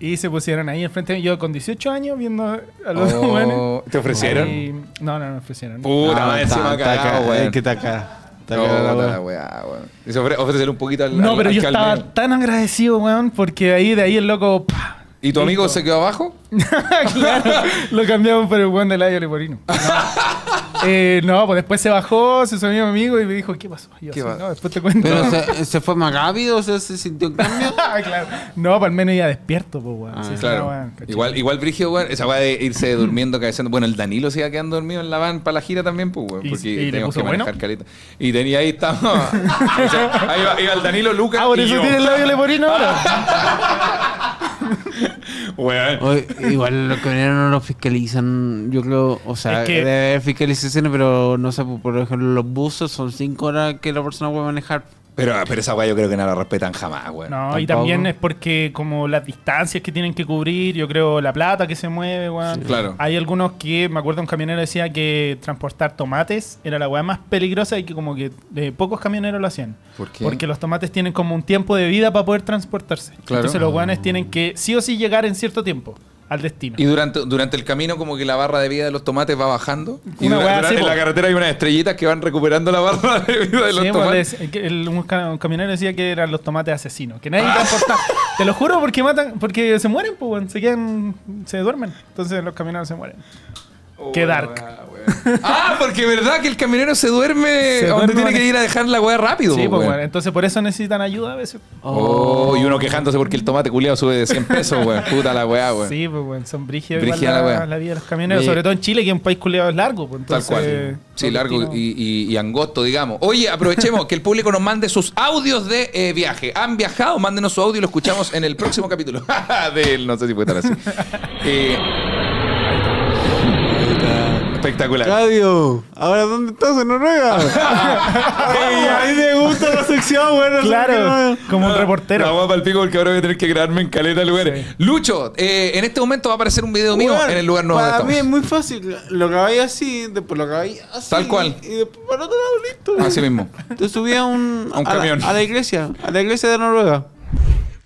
y se pusieron ahí al frente mío yo con 18 años viendo a los dos Oh, hueones. ¿Te ofrecieron? Y- no no no me ofrecieron Puta, Ah, madre, encima cagado, acá, weón. Es que está acá. Está No, weón. weá, weón. Dice, ofre- ofrécele un poquito al No, al- pero al yo estaba tan agradecido, weón, porque ahí de ahí el loco. ¡pah! ¿Y tu amigo Listo. se quedó abajo? claro, lo cambiamos por el weón del aire leporino. No. Eh, no, pues después se bajó, se subió mi amigo y me dijo, ¿qué pasó? Y yo ¿Qué va- no, después te cuento. Pero se, se fue más rápido, o sea, se sintió un cambio. Ah, claro. No, para al menos ya despierto, pues, weón. Ah, Sí, sí, Claro. igual, igual Brigio, weón, esa weá de irse durmiendo, cabeceando. Bueno, el Danilo se iba quedando dormido en la van para la gira también, pues, weón. ¿Y- Porque y le teníamos que manejar bueno? caleta. Y tenía ahí, o sea, ahí iba, iba el Danilo, Lucas. Ah, por y eso yo. tiene el labio leporino ahora. Weón. Igual los camioneros no lo fiscalizan, yo creo, o sea, Es que- debe haber fiscalizaciones, pero no sé, por ejemplo, los buses son cinco horas que la persona puede manejar. Pero, pero esa weá yo creo que no la respetan jamás, weón. No, y también es porque como las distancias que tienen que cubrir, yo creo la plata que se mueve, weón. Claro. Hay algunos que, me acuerdo un camionero decía que transportar tomates era la weá más peligrosa y que como que eh, pocos camioneros lo hacían. ¿Por qué? Porque los tomates tienen como un tiempo de vida para poder transportarse. Claro. Entonces los weones tienen que sí o sí llegar en cierto tiempo al destino. Y durante, durante el camino como que la barra de vida de los tomates va bajando. Y Una dura- weá dura- así, en po. la carretera hay unas estrellitas que van recuperando la barra de vida de los Sí, pues, tomates. que el- un, ca- un camionero decía que eran los tomates asesinos. Que nadie transporta. Te lo juro porque matan, porque se mueren, pues, weón, se quedan, se duermen. Entonces los camioneros se mueren. Qué dark. Ah, porque verdad que el camionero se duerme Se donde duerme tiene que ir a dejar la weá rápido. Sí, pues. Entonces por eso necesitan ayuda a veces. Oh, y uno quejándose porque el tomate culiado sube de 100 pesos, weón. Puta la weá, weón. Sí, pues, weón. Son brígidos Brígida igual la la, la vida de los camioneros. Sí. Sobre todo en Chile, que es un país culiado largo. Pues, Tal cual. Sí, los largo destinos- y, y- y angosto, digamos. Oye, aprovechemos que el público nos mande sus audios de eh, viaje. ¿Han viajado? Mándenos su audio y lo escuchamos en el próximo capítulo. de él, no sé si puede estar así. Eh, espectacular. Radio, ¿ahora dónde estás en Noruega? A mí me gusta la sección, bueno. Claro, como un La reportero. voy para el pico porque ahora voy a tener que grabarme en caleta de lugares. Lucho, eh, en este momento va a aparecer un video mío Bueno, en el lugar nuevo Para mí es muy fácil. Lo grabáis así, después lo grabáis así. Tal cual. Y después para otro lado, listo. Así mismo. Te subí a un, A un la- camión. a la iglesia, a la iglesia de Noruega.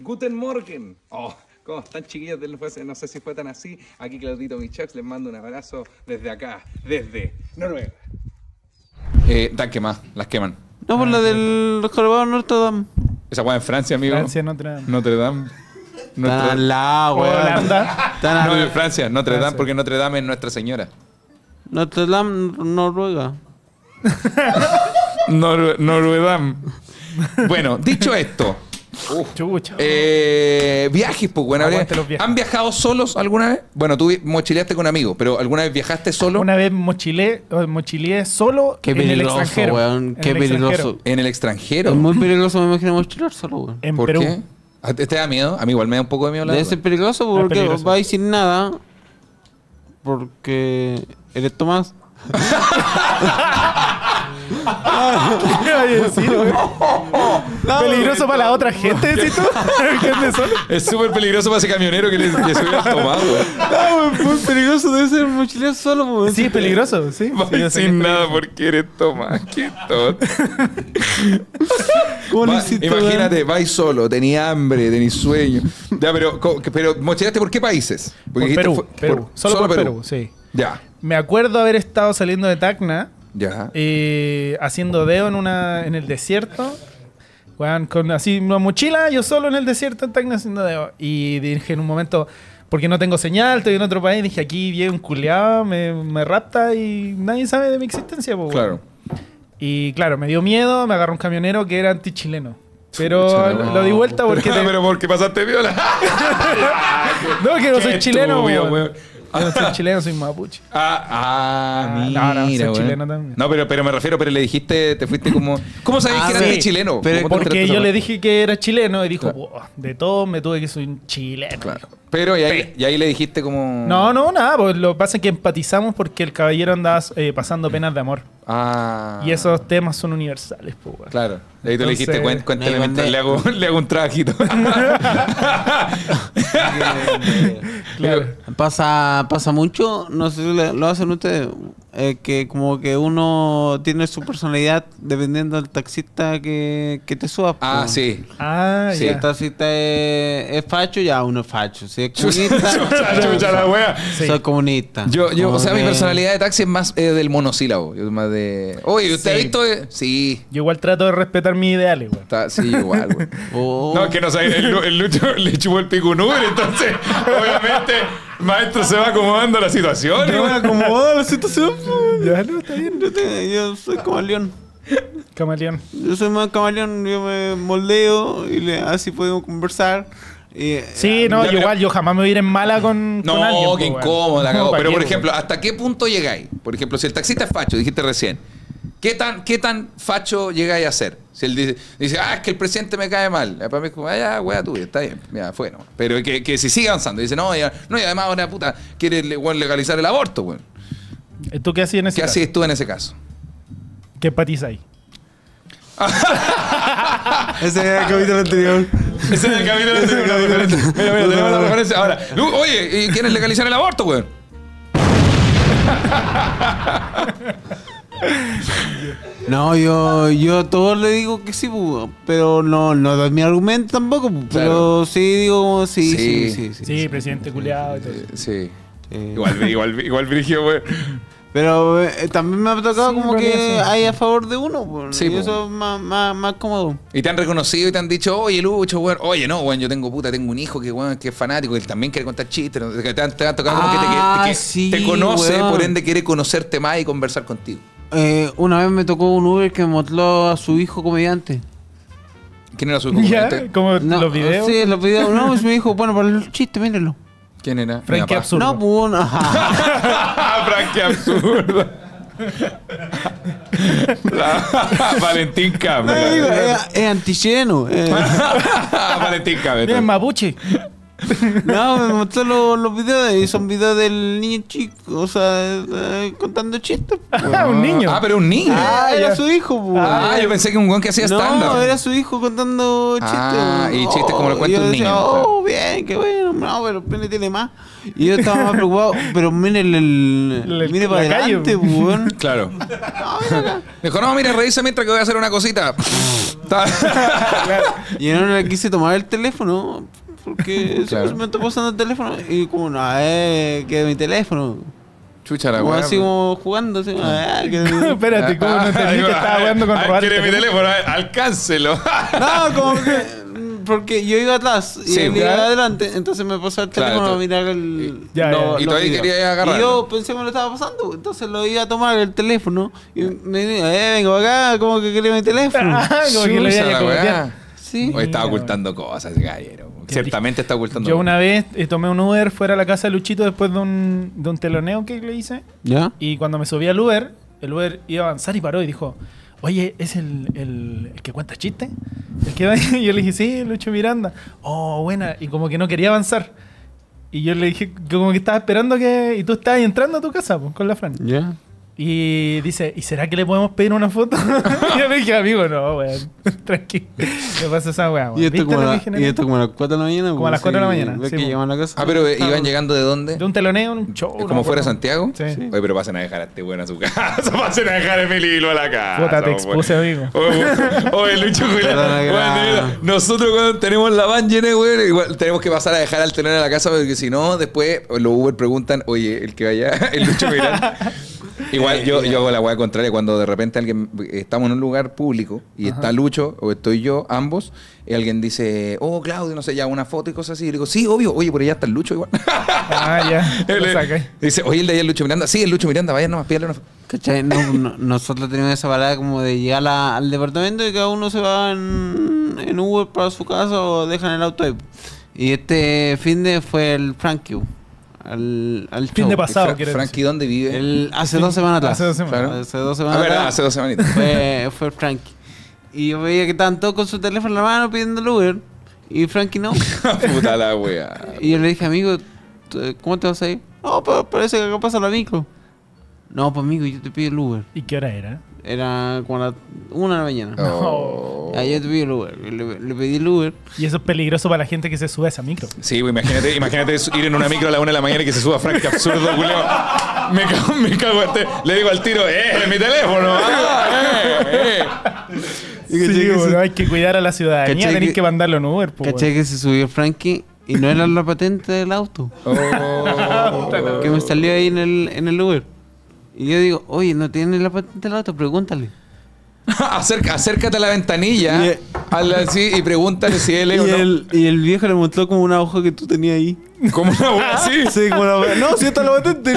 Guten Morgen. Oh, ¿cómo están chiquillos No sé si fue tan así. Aquí Claudito Michax les mando un abrazo desde acá, desde Noruega. Eh, dan quemadas, las queman. No, por la del Jorobado Notre Dame. Esa weá en Francia, amigo. Francia, Notre Dame. Notre Dame. Notre lado, weón. Holanda. No, en Francia, Notre Dame, porque Notre Dame es Nuestra Señora. Notre Dame, Noruega. Nor Noruedam. Bueno, dicho esto, Chucha. eh, viajes, pues, bueno, Aguante los viajes. ¿han viajado solos alguna vez? Bueno, tú mochileaste con amigos, pero ¿alguna vez viajaste solo Una vez mochilé, eh, mochileé solo Qué en el peligroso, extranjero. weón. En Qué el peligroso. extranjero. en el extranjero? Es muy peligroso, me imagino, mochilar solo, weón. En ¿Por Perú. qué? ¿A ti ¿Te da miedo? A mí igual me da un poco de miedo la Debe verdad. ser peligroso porque peligroso. vais sin nada. Porque eres Tomás. ¿Qué iba a decir, weón? Peligroso para la otra gente, ¿sí tú? Gente solo. Es súper peligroso para ese camionero que le, le sube al tomado, güey. No, muy peligroso. Debe ser mochilar solo, weón. Sí, es peligroso, sí. Vas Sí, yo sé que sin nada porque eres Tomás. Qué tonto. ¿Cómo lo Va- hiciste, imagínate, vais solo, tenía hambre, tenís sueño. Ya, pero, co- pero mochilaste por qué países? Por dijiste Perú, fue- Perú. por- Solo, por Perú. sí. Ya. Me acuerdo haber estado saliendo de Tacna Ya. eh, haciendo dedo en una en el desierto. Weón, con así una mochila, yo solo en el desierto en Tacna haciendo dedo. Y dije en un momento, porque no tengo señal, estoy en otro país, dije aquí viene un culeado, me, me rapta y nadie sabe de mi existencia. Claro. Y claro, me dio miedo, me agarró un camionero que era anti-chileno. Pero lo, di vuelta porque... te- pero porque pasaste viola. No, que no soy chileno, weón. Yo no soy chileno, soy mapuche. Ah, ah, Ah, mira, no, no, soy weón. chileno también. No, pero, pero me refiero, pero le dijiste, te fuiste como. ¿Cómo sabías Ah, que eras sí. de chileno? Pero ¿Cómo te Porque yo le dije que era chileno y dijo, Claro. "Buah, de todo me tuve que soy un chileno. Claro. Pero y ahí, y ahí le dijiste como. No, no, nada, pues lo que pasa es que empatizamos porque el caballero andaba eh, pasando penas de amor. Ah. Y esos temas son universales, pues. Claro. Y ahí tú le dijiste, Entonces- "Cuen- cuéntale mientras le hago, le hago un trabajito. Claro. Pasa, pasa mucho, no sé si lo hacen ustedes, eh, que como que uno tiene su personalidad dependiendo del taxista que, que te suba. ah, po. sí. Ah, Si el taxista es, es facho, ya uno es facho. Si es comunista, Chucha, la wea. Sí. soy comunista. Yo, yo, o sea, mi personalidad de taxi es más eh, del monosílabo. Yo más de. Oye, ¿usted ha Sí. visto? eh? Sí. Yo igual trato de respetar mis ideales. Está, sí, igual, güey. Oh. No, es que no sabe, el, Lu- el Lucho le chupó el pico un Uber, entonces, obviamente, maestro se va acomodando a la situación. Yo me acomodo la situación. po. Ya, no, está bien. Yo, te- yo soy camaleón. Camaleón. Yo soy más camaleón, yo me moldeo y le- así podemos conversar. Y, Sí, no, ya, yo pero- igual, yo jamás me voy a ir en mala con, con alguien. No, po, qué weón. incómodo, la No, cagó. ¿pa' Pero, qué, por weón? ejemplo, ¿hasta qué punto llegáis? Por ejemplo, si el taxista es facho, dijiste recién, ¿qué tan, qué tan facho llegáis a ser? Si él dice, dice, ah, es que el presidente me cae mal. Eh, Para mí es como, ah, ya, wea tuya, está bien, ya, fue, no. Pero que, que si sigue avanzando, dice, no, ya, no, y además ahora, puta, quiere legalizar el aborto, weón. ¿Tú qué hacías en ese ¿Qué caso? hacías tú en ese caso? ¿Qué empatizáis? Ese era el capítulo anterior. Ese es el capítulo capítulo Mira, mira, tenemos la referencia. Ahora, oye, ¿y ¿quieres legalizar el aborto, weón? No, yo, yo a todos le digo que sí, pero no, no doy mi argumento tampoco, pu, pero Claro. sí digo sí, Sí. sí, sí. sí, Sí, presidente culiado y todo eso. Sí. Sí. Igual, igual, igual. Pero eh, también me ha tocado Sí, como que sí. hay a favor de uno, Sí, y eso es más, más, más cómodo. Y te han reconocido y te han dicho, oye, Lucho, weón. Oye, no, weón, yo tengo puta, tengo un hijo que, weón, que es fanático, que él también quiere contar chistes. te, han, te han tocado como que te, Ah, que- que sí, te conoce, weón. por ende quiere conocerte más y conversar contigo. Eh, una vez me tocó un Uber que mostró a su hijo comediante. ¿Quién era su hijo? Comediante? como No, los videos. Sí, los videos. No, es mi hijo. Bueno, para el chiste, mírenlo. ¿Quién era? Frankie Mi. Absurdo. No, pues. no. Frankie absurdo. La- Valentín Cam. Es, antichileno. eh. Valentín Cam. Mira, es mapuche. No, me mostró los, los videos y son videos del niño chico, o sea, eh, contando chistes. Ah, un niño. Ah, pero un niño. Ah, era ya. su hijo, pues. Ah, yo pensé que un weón que hacía No, stand-up. era su hijo contando chistes. Ah, y Oh, chistes como lo cuenta y yo un decía, niño, Oh, bien, qué bueno. No, pero Pene tiene más. Y yo estaba más preocupado. Pero mire el, el- El- mire para la calle, adelante, pues. pues. weón. Claro. No. Dijo, no, mire, revisa mientras que voy a hacer una cosita. Está- Y yo no le quise tomar el teléfono. Porque Claro. se me está pasando el teléfono. Y como, no, eh, que mi teléfono. Chucha la weá. así como jugando, así, ah, que Espérate, ¿cómo no entendí que estaba jugando con robar quiere mi teléfono? alcáncelo. No, como que. Porque yo iba atrás y Sí, él iba adelante, entonces me pasó el teléfono a mirar el. Ya, ya. Y todavía quería agarrarlo. Y yo pensé que me lo estaba pasando, entonces lo iba a tomar el teléfono y me dijo, eh, vengo acá, como que quería mi teléfono. Ah, como que lo iba a. Sí. Hoy estaba ocultando cosas, gallero. Ciertamente está ocultando Yo una vez eh, tomé un Uber fuera a la casa de Luchito después de un, de un teloneo que le hice. ¿Ya? Y cuando me subí al Uber, el Uber iba a avanzar y paró y dijo, oye, ¿es el, el, el que cuenta chistes? El que va y yo le dije, sí, Lucho Miranda. Oh, buena. Y como que no quería avanzar. Y yo le dije, como que estaba esperando que... Y tú estabas entrando a tu casa pues, con la Fran. ¿Ya? Y dice, ¿y será que le podemos pedir una foto? y yo le dije, amigo, no, weón. Tranquilo. Me pasa esa weá, weón. Y esto, ¿Viste como a, que generó? y esto como a las 4 de la mañana. Como a las pues, 4 de la sí, mañana, ¿Ves sí, que pues. a la casa? Ah, pero eh, iban llegando de dónde? De un teloneo, un show. no ¿Como fuera. Santiago? Sí. Oye, pero pasen a dejar a este weón a su casa. pasen a dejar a Emilio a la casa. Puta, te weón. expuse, amigo. Oye, Lucho weón, nosotros cuando tenemos la van llena, weón, igual tenemos que pasar a dejar al tener a la casa porque si no, después los Uber preguntan, oye, el que vaya, el Lucho Julián. Igual yo, yo hago la weá contraria cuando de repente alguien estamos en un lugar público y está Lucho o estoy yo, ambos, y alguien dice, oh Claudio, no sé, ya una foto y cosas así. Y le digo, sí, obvio, oye, por allá está el Lucho igual. Ah, ya. Lo dice, oye, el de allá es Lucho Miranda. Sí, el Lucho Miranda, vaya nomás, pídale una foto. ¿Cachai? No, no- nosotros tenemos esa parada como de llegar a- al departamento y cada uno se va en, en Uber para su casa o dejan el auto ahí. Y este fin de fue el Frankie. Al, al Fin show. de pasado, Fra- Frankie, ¿dónde vive? El- hace dos semanas atrás. Hace dos semanas. Claro. Hace dos A semanas ver, atrás hace dos semanitas. fue, fue Frankie. Y yo veía que estaban todos con su teléfono en la mano pidiendo el Uber. Y Frankie no. Puta la wea. Y yo le dije, amigo, ¿tú- ¿cómo te vas a ir? No, pues parece que acá pasa la micro. No, pues amigo, yo te pido el Uber. ¿Y qué hora era? Era como a las una de la mañana. Oh. Te pido el Uber. Le, le pedí el Uber. Y eso es peligroso para la gente que se sube a esa micro. Sí, pues, imagínate, imagínate ir en una micro a la una de la mañana y que se suba Frank absurdo, culeo. Me cago, me cago. este- Le digo al tiro, ¡eh, mi teléfono! ¡Ah, eh, eh! Y Sí, que bueno, se- hay que cuidar a la ciudadanía, ¿Cachai tenéis que- que mandarlo en Uber. Caché que se subió Frankie y no era la patente del auto. Oh. Que me salió ahí en el, en el Uber. Y yo digo, oye, ¿no tiene la patente del auto? Pregúntale. Acerca- acércate a la ventanilla Y- así, y pregúntale si él Y es o no. el, y el viejo le mostró como una hoja que tú tenías ahí. Como una wea así. Sí, como una No, si está la patente,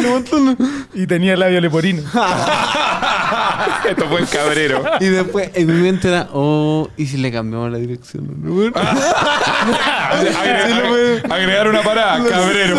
y tenía el labio leporino. Esto fue el cabrero. Y después en mi mente era, oh, ¿y si le cambiamos la dirección? Agregar, agregar una parada, cabrero.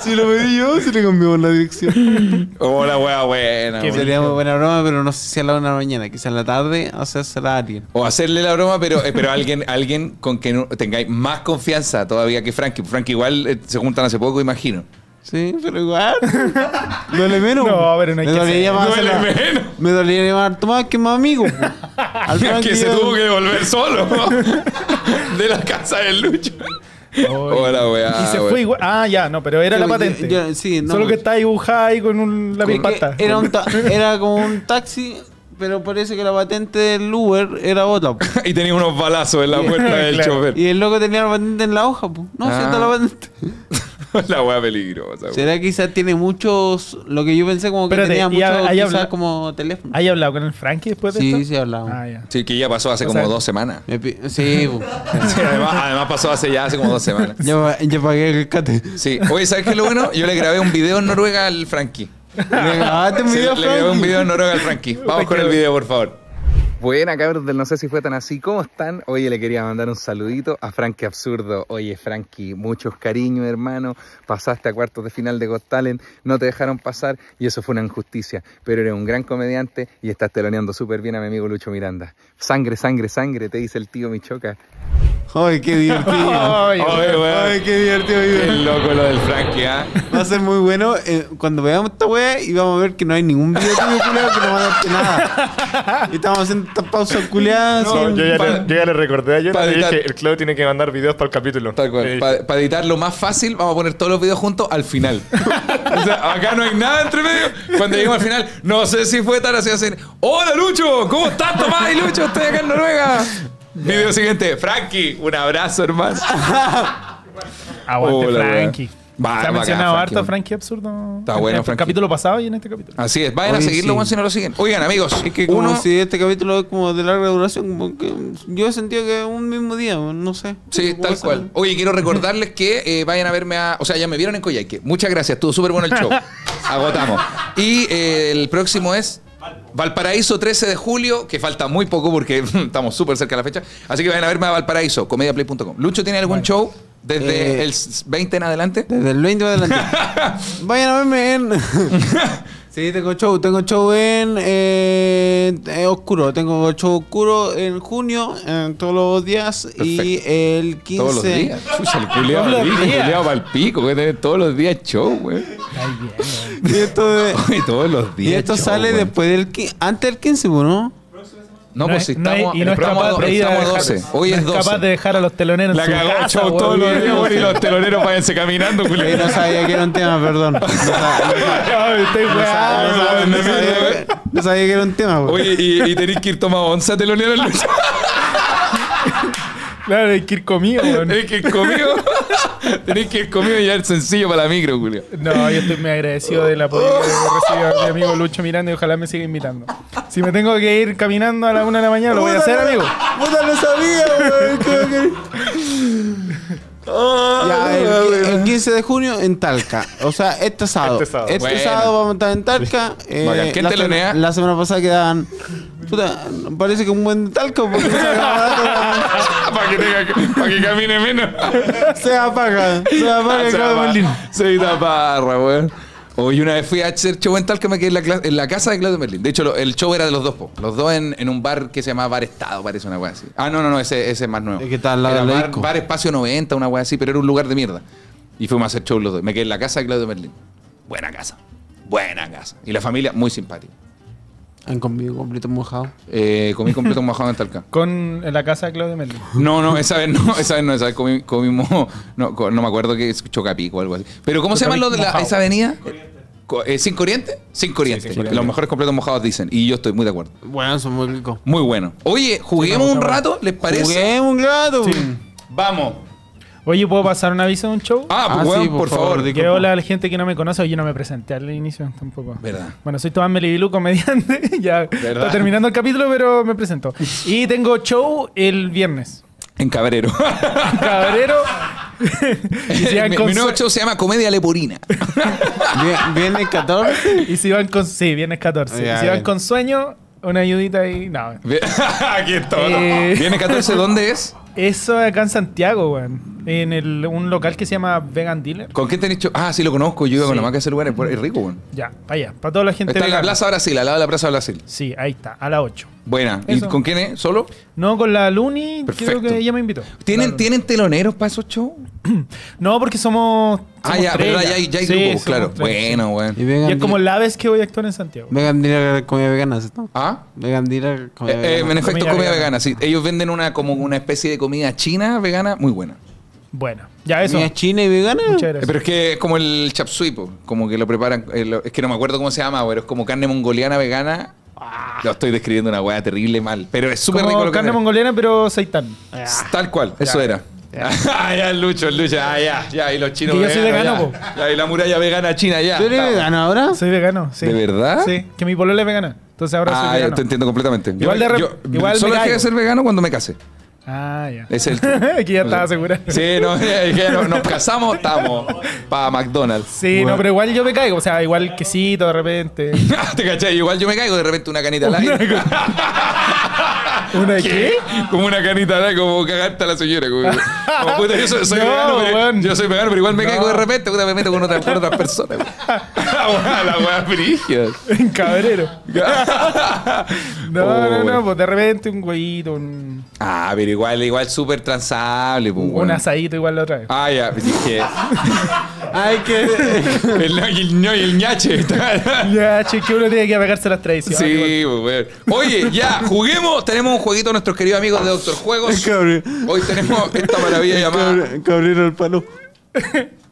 si lo pedí yo, si le cambiamos la dirección. Oh, la wea buena. Qué wea. Sería muy buena broma, pero no sé si a la una de la mañana, quizá en la tarde, hacérsela a alguien. O hacerle la broma, pero, eh, pero alguien, alguien con que tengáis más confianza todavía que Frankie. Frankie igual eh, se juntan hace poco, imagino. Sí, pero igual. Duele menos. No, pero no hay me que dolería más duele hacerla- menos. Me dolería más tomar que más amigo. po. Al Frankie que se yo- tuvo que devolver solo de la casa del Lucho. Hola, weá. Y se weá. fue igual. Ah, ya, no, pero era Sí, la yo- patente. yo- sí, no, Solo que pues. está dibujada ahí con un lápiz Porque pasta. Era, un ta- era como un taxi, pero parece que la patente del Uber era otra. po. Y tenía unos balazos en la puerta del Claro. chofer. Y el loco tenía la patente en la hoja. po. No, Ah. está la patente. la weá peligrosa. weá. ¿Será que quizás tiene muchos. Lo que yo pensé como que Espérate, tenía muchos quizás habla- como teléfono. ¿Hay hablado con el Frankie después de Sí, esto? sí, hablamos. Ah, ya. Sí, que ya pasó hace O como sea- dos semanas. Me pi- sí. Sí, además, además pasó hace ya hace como dos semanas. ya, ya pagué el rescate. Sí. Oye, ¿sabes qué es lo bueno? Yo le grabé un video en Noruega al Frankie. Le grabaste un Sí, video, le grabé un video en Noruega al Frankie. Vamos con el video, por favor. Buena, cabros del No sé si fue tan así. ¿Cómo están? Oye, le quería mandar un saludito a Frankie Absurdo. Oye, Frankie, muchos cariños, hermano. Pasaste a cuartos de final de Got Talent, no te dejaron pasar y eso fue una injusticia. Pero eres un gran comediante y estás teloneando súper bien a mi amigo Lucho Miranda. Sangre, sangre, sangre, te dice el tío Michoca. Ay, qué divertido. Ay, Oye, weón. Ay, qué divertido. Qué loco lo del Frankie, ¿ah? Va a ser muy bueno eh, cuando veamos esta wea y vamos a ver que no hay ningún video tuyo que no mandarte nada. Y estamos haciendo esta pausa culiada. No, sin- yo, ya pa- le, yo ya le recordé a pa- editar. dije el Claudio tiene que mandar videos para el capítulo. Tal cual. Eh, Para editar lo más fácil, vamos a poner todos los videos juntos al final. o sea, acá no hay nada entre medio. Cuando lleguemos al final, no sé si fue tan así. Hacen, Hola Lucho, ¿cómo estás Tomás y Lucho? Estoy acá en Noruega. Video siguiente, Frankie, un abrazo, hermano. Aguante Hola, Frankie. Va- Se ha bacán, mencionado Frankie, harto. Frankie Absurdo. Está en bueno, el Frankie. capítulo pasado y en este capítulo. Así es, vayan a seguirlo, sí. si no lo siguen. Oigan, amigos, Es que como uno. si este capítulo es como de larga duración, como que yo he sentido que es un mismo día, no sé. Sí, Como tal cual. Oye, quiero recordarles que eh, vayan a verme a. O sea, ya me vieron en Coyhaique. Muchas gracias, estuvo súper bueno el show. Agotamos. Y eh, el próximo es. Valparaíso 13 de julio, que falta muy poco porque estamos súper cerca de la fecha. Así que vayan a verme a Valparaíso, comediaplay.com. Lucho tiene algún show desde Eh, el 20 en adelante. Desde el 20 para adelante. Vayan a verme en. sí, tengo show. Tengo show en. eh, eh, oscuro. Tengo show oscuro en junio, en todos los días. Y el 15. Todos los días. Chucha, el culiao Todos los rico, días. culiao pa'l pico, que tiene todos los días show, güey. Y esto, de- Oye, todos los días. y esto show, sale güey. después del. Antes del 15, ¿no? No, No pues es- si no es- estamos, y no es estamos, capaz de estamos a dejar- 12. Hoy no es 12. capaz de dejar a los teloneros La en su cagó casa, show todos los días, güey, y los teloneros váyanse caminando, Eh, culiao. no sabía que era un tema, perdón. No sabía, no sabía- no sabía que- no sabía que era un tema, güey. Oye, y, y tenéis que ir tomando onza Lucho. Claro, hay que ir comido, weón. Tenés que ir conmigo. Tenés que ir conmigo y llevar sencillo para la micro, Julio. No, yo estoy muy agradecido del apoyo que recibido a mi amigo Lucho Miranda y ojalá me siga invitando. Si me tengo que ir caminando a la una de la mañana, lo voy a hacer, amigo. Puta, no sabía, weón. Ya, el, el 15 de junio en Talca. O sea, este sábado. Este sábado. Este sábado vamos a estar en Talca. Eh, Bacán. ¿Quién la telonea? sema- La semana pasada quedaban. Puta, parece que un buen Talca porque se apaga, para que, tenga para que camine menos. se apaga. Se apaga Se Claudio va- Merlín. Se taparra, weón. Hoy una vez fui a hacer show en Talca, me quedé en la, en la casa de Claudio Merlin. De hecho, lo- el show era de los dos, po. Los dos en, en un bar que se llama Bar Estado, parece una weá así. Ah, no, no, no, ese, ese es más nuevo. Es que está al lado Era del bar, disco. bar Espacio 90, una weá así, pero era un lugar de mierda. Y fuimos a hacer show los dos. Me quedé en la casa de Claudio Merlin. Buena casa. Buena casa. Y la familia, muy simpática. Han comido completo mojado. Eh, comí completo mojado en Talca. Con en la casa de Claudio Merlin. No, no, esa vez no, esa vez no, esa vez comi- comimos, no, no me acuerdo que es Chocapico o algo así. Pero ¿cómo se llama lo de la- esa avenida? Eh, ¿Sin Corriente? Sin Corriente. Los mejores completos mojados dicen. Y yo estoy muy de acuerdo. Bueno, son muy ricos. Muy bueno. Oye, juguemos un rato, ¿les parece? Juguemos un rato. Vamos. Oye, ¿puedo pasar un aviso de un show? Ah, pues Ah, weón, sí, por, por favor. favor, Que hola a la gente que no me conoce. Oye, no me presenté al inicio tampoco. Verdad. Bueno, soy Tomás Melibilú, comediante. ya ¿Verdad? está terminando el capítulo, pero me presento. Y tengo show el viernes. En Cabrero. Cabrero. y, si mi, con mi nuevo show se llama Comedia Leporina. Vie- Viene 14. y si van con. Sí, viernes 14. Ya, y si van con sueño, una ayudita ahí. No. Aquí está. Eh. Viene 14, ¿dónde es? Eso acá en Santiago, weón. En el, un local que se llama Vegan Dealer. ¿Con quién tenés show? Ah, sí, lo conozco. Yo iba con la marca de ese lugar. Es rico, weón. Ya, para allá. Para toda la gente. Está en la. Plaza Brasil, al lado de la Plaza Brasil. Sí, ahí está, a las 8. Buena. ¿Y con quién es? ¿Solo? No, con la Luni, Perfecto. creo que ella me invitó. ¿Tienen. ¿Tienen teloneros para esos shows? No, porque somos. Ah, somos ya, tres verdad, ya hay, ya hay Sí, grupos, claro. tres, Bueno, Y bueno. sí. vegan Y es como la vez que voy a actuar en Santiago. Vegan dealer comida vegana, ¿no? ¿Ah? Vegan dealer comida Eh, eh, en vegana. efecto, Comida comida, vegana. vegana, sí. Ellos venden una como una especie de comida china vegana muy buena. Bueno, ya eso. ¿Comida china y vegana? Muchas Eh, gracias. Pero es que es como el chap suey, po, como que lo preparan. eh, lo- es que no me acuerdo cómo se llama, pero es como carne mongoliana vegana. Lo estoy describiendo una weá terrible mal. Pero es súper rico lo que carne mongoliana, pero seitán. Tal cual, eso era. Ah, ya, el Lucho, el Lucho, ah, ya, ya, y los chinos Que yo soy veganos, vegano, ya. Ya, y la muralla vegana china, ya. ¿Tú eres Estamos. vegano ahora? Soy vegano, sí. ¿De verdad? Sí, que mi polola es vegana. Entonces ahora soy Ah, ya vegano. te entiendo completamente. Igual Yo- de rep- yo igual me solo dejé de caigo. ser vegano cuando me casé. Ah, ya. Es el que ya estaba segura. Sí, no, es que no- nos casamos, estamos para McDonald's. Sí, no, pero igual yo me caigo. O sea, igual quesito de repente. ¿Te cachai? Igual yo me caigo de repente una canita al aire. ¿Una qué? Como una canita aire, como cagarte a la señora. Como, como, puta, yo soy, soy No, vegano, pero, weón. yo soy vegano, pero igual me No. caigo de repente, puta, me meto con, otra, con otras personas. la weá, frigia. En cabrero. No, Oh, no, no, pues de repente un huevito, un, Ah, pero igual, igual súper transable, pues, un asadito igual la otra vez. Ah, ya, dije. Ay, que. el, el, el ñache. Ya, che, que uno tiene que apegarse a las tradiciones. Sí, pues, weón. Oye, ya, juguemos. Tenemos un jueguito a nuestros queridos amigos de Doctor Juegos. Cabrón. Hoy tenemos esta maravilla llamada. Cabr- Cabrero al palo.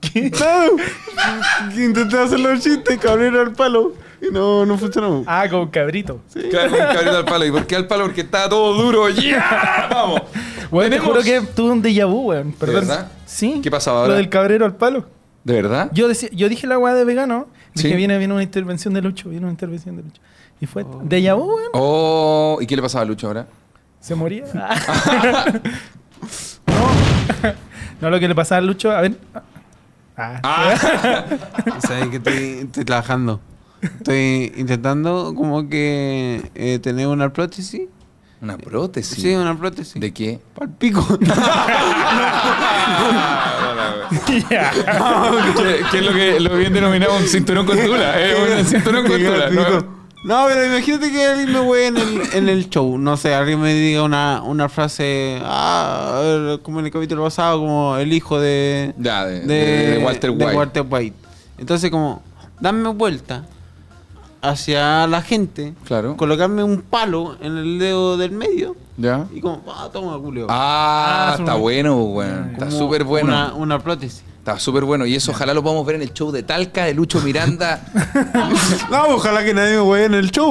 ¿Qué? No. Intenté hacer los chistes, cabrero al palo. Y no, no funcionó. Ah, con cabrito. Claro, un cabrito al palo. ¿Y por qué al palo? Porque estaba todo duro. ¡Ya! Vamos. Bueno, te Tenemos- juro que tuve un déjà vu, weón. Perdón. verdad? Sí. ¿Qué pasaba ahora? Lo del cabrero al palo. ¿De verdad? Yo, decía, yo dije la weá de vegano. Dije, Sí. viene, viene una intervención de Lucho. Viene una intervención de Lucho. Y fue déjà vu, weón. Oh, ¿y qué le pasaba a Lucho ahora? Se moría. no. no, lo que le pasaba a Lucho. A ver. Ah. Ah, ¿Sabes que estoy, estoy trabajando? Estoy intentando como que eh, tener una prótesis. una prótesis. Sí, una prótesis. ¿De qué? Pa'l pico. Ya. ¿Qué, qué es lo que lo bien denominado un cinturón con tula? Un cinturón con tula. ¿no? pero imagínate que alguien me ve en el, en el show. No sé, alguien me diga una, una frase. Ah, como en el capítulo pasado, como el hijo de. Ya, de, de- de Walter White. de Walter White. Entonces, como, dame vuelta. hacia la gente, Claro. colocarme un palo en el dedo del medio ¿Ya? y como, ah, toma, culio. Ah, Ah, está bueno, weón. Está Como súper bueno. Una, una prótesis. Está súper bueno. Y eso ojalá lo podamos ver en el show de Talca de Lucho Miranda. No, ojalá que nadie me vaya en el show.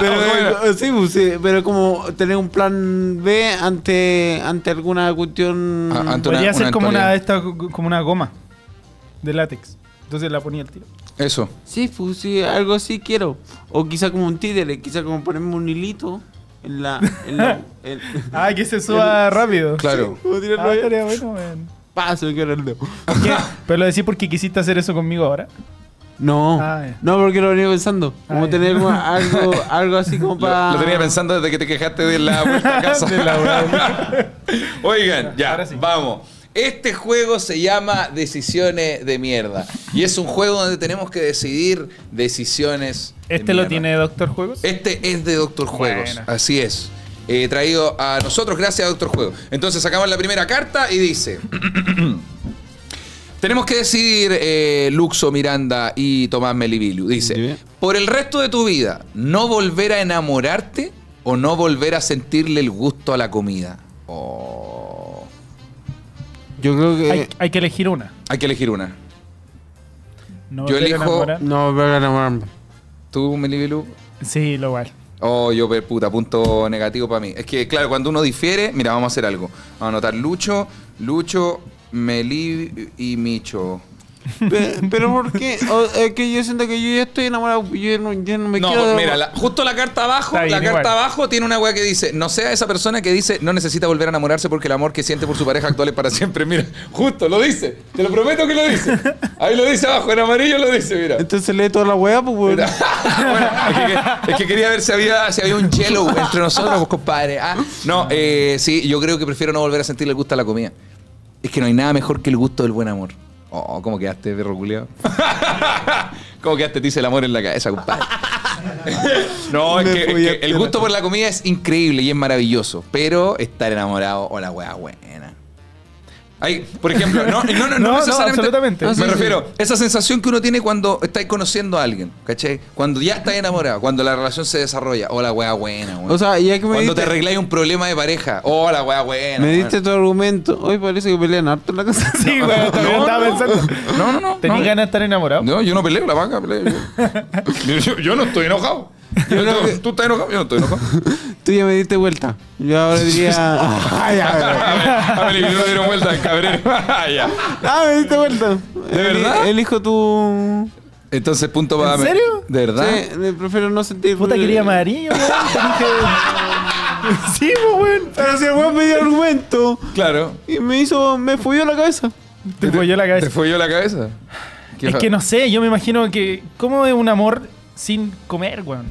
Pero, Bueno. eh, sí, pues, sí, pero como tener un plan B ante, ante alguna cuestión. Ah, ante- Podría una- ser una como actualidad. una, esta, como una goma de látex. Entonces la ponía al tiro. Eso. Sí, pues sí, algo así quiero. O quizá como un títere, quizá como ponerme un hilito en la. En la en- Ah, que se suba rápido. Claro. Tirarlo Ah, estaría bueno, weón. Pa, se me quebra el dedo. ¿Qué? Pero lo decís porque quisiste hacer eso conmigo ahora. No, Ah, no, porque lo venía pensando. Como Ah, tener algo, algo así como Lo, para. lo tenía pensando desde que te quejaste de la vuelta a casa. De la. Oigan, ya, Ahora sí. vamos. Este juego se llama Decisiones de Mierda. Y es un juego donde tenemos que decidir decisiones. de ¿Este lo mierda. tiene Doctor Juegos? Este es de Doctor Juegos. Así es. Eh, traído a nosotros gracias a Doctor Juegos. Entonces sacamos la primera carta y dice. Tenemos que decidir, eh, Luxo Miranda y Tomás Melibiliu. Dice, por el resto de tu vida, ¿no volver a enamorarte o no volver a sentirle el gusto a la comida? Oh. Yo creo que. Hay, hay que elegir una. Hay que elegir una. No Yo volver elijo- enamorar. No, voy a enamorarme. ¿Tú, Melibiliu? Sí, lo igual. Oh, yo, puta, punto negativo para mí. Es que, claro, cuando uno difiere, mira, vamos a hacer algo. Vamos a anotar Lucho, Lucho, Meli y Micho. Pe- Pero ¿por qué? O- es que yo siento que yo ya estoy enamorado. Yo no, yo no me no, quiero. mira, la- justo la carta abajo, Está la bien, carta igual. abajo tiene una weá que dice, no sea esa persona que dice, no necesita volver a enamorarse porque el amor que siente por su pareja actual es para siempre. Mira, justo, lo dice. Te lo prometo que lo dice. Ahí lo dice abajo, en amarillo lo dice, mira. Entonces lee toda la weá, pues, weón. Bueno, es, que, es que quería ver si había, si había un hielo entre nosotros, pues, compadre. Ah, no, eh, sí, yo creo que prefiero no volver a sentirle el gusto a la comida. Es que no hay nada mejor que el gusto del buen amor. Oh, ¿cómo quedaste, perro culiao? ¿Cómo quedaste? Te hice el amor en la cabeza, compadre. No, es que, es que el gusto por la comida es increíble y es maravilloso. Pero estar enamorado o la wea buena. Hay, por ejemplo, no, no, no, no, No, no, necesariamente. absolutamente. Me Ah, sí, refiero, esa sensación que uno tiene cuando estáis conociendo a alguien, ¿cachai? Cuando ya estás enamorado, cuando la relación se desarrolla. Oh, la wea buena, weón. O sea, ya que me Cuando te diste, arregláis un problema de pareja. Oh, la wea buena. me weón. diste tu argumento. Hoy parece que pelean harto en la casa. Sí, güey, también no, estaba no. pensando. No, no, no. ¿Tenías no. ganas de estar enamorado? No, yo no peleo, la vaca pelea. Yo, yo- yo no estoy enojado. Yo no- tú estás enojado, yo no estoy enojado. Tú ya me diste vuelta. Yo ahora diría. ah, ya, A ver, no dieron vuelta, cabrón. ya. ah, me diste vuelta. ¿De verdad? Elijo tu. Entonces, punto para. ¿En serio? ¿De verdad? Sí, prefiero no sentir. Puta, quería amarillo, weón. Sí, pues, weón. Pero si el weón me dio argumento Claro. y me hizo. me fulló la cabeza. Te folló la ¿Te cabeza. folló la cabeza? ¿Qué Es que no sé, yo me imagino que. ¿Cómo es un amor sin comer, weón?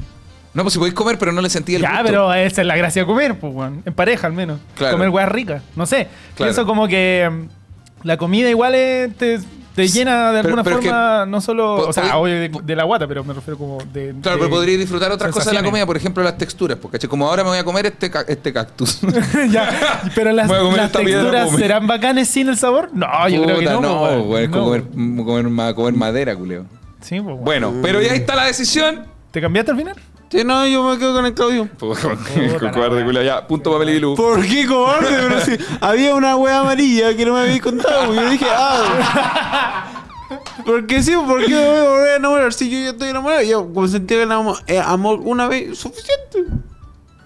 No, pues si podéis comer, pero no le sentí el Ya, gusto. pero esa es la gracia de comer, pues, weón. En pareja, al menos. Claro. Comer weas ricas. No sé. Claro. Pienso como que mm, la comida igual es- te, te llena de Pero- alguna pero es forma, no solo. O sea, obvio de, de la guata, pero me refiero como de. Claro, de- pero podrías disfrutar otras cosas de la comida, por ejemplo, las texturas. Porque como ahora me voy a comer este, este cactus. ya, pero las, texturas serán bacanes sin el sabor. No, yo creo que no. no, weón. es como comer, comer, ma- comer madera, culeo. Sí, pues. Bueno, pero ya está la decisión. ¿Te cambiaste al final? Sí, no, yo me quedo con el Claudio. Pues, la cobarde, wea. culeo. Ya, punto papel y luz. ¿Por qué cobarde? Pero si había una wea amarilla que no me habéis contado. Yo dije, ah. Porque sí, ¿por qué me voy a volver a enamorar? Si yo ya estoy enamorado, yo como sentí el amor, eh, amor una vez, suficiente.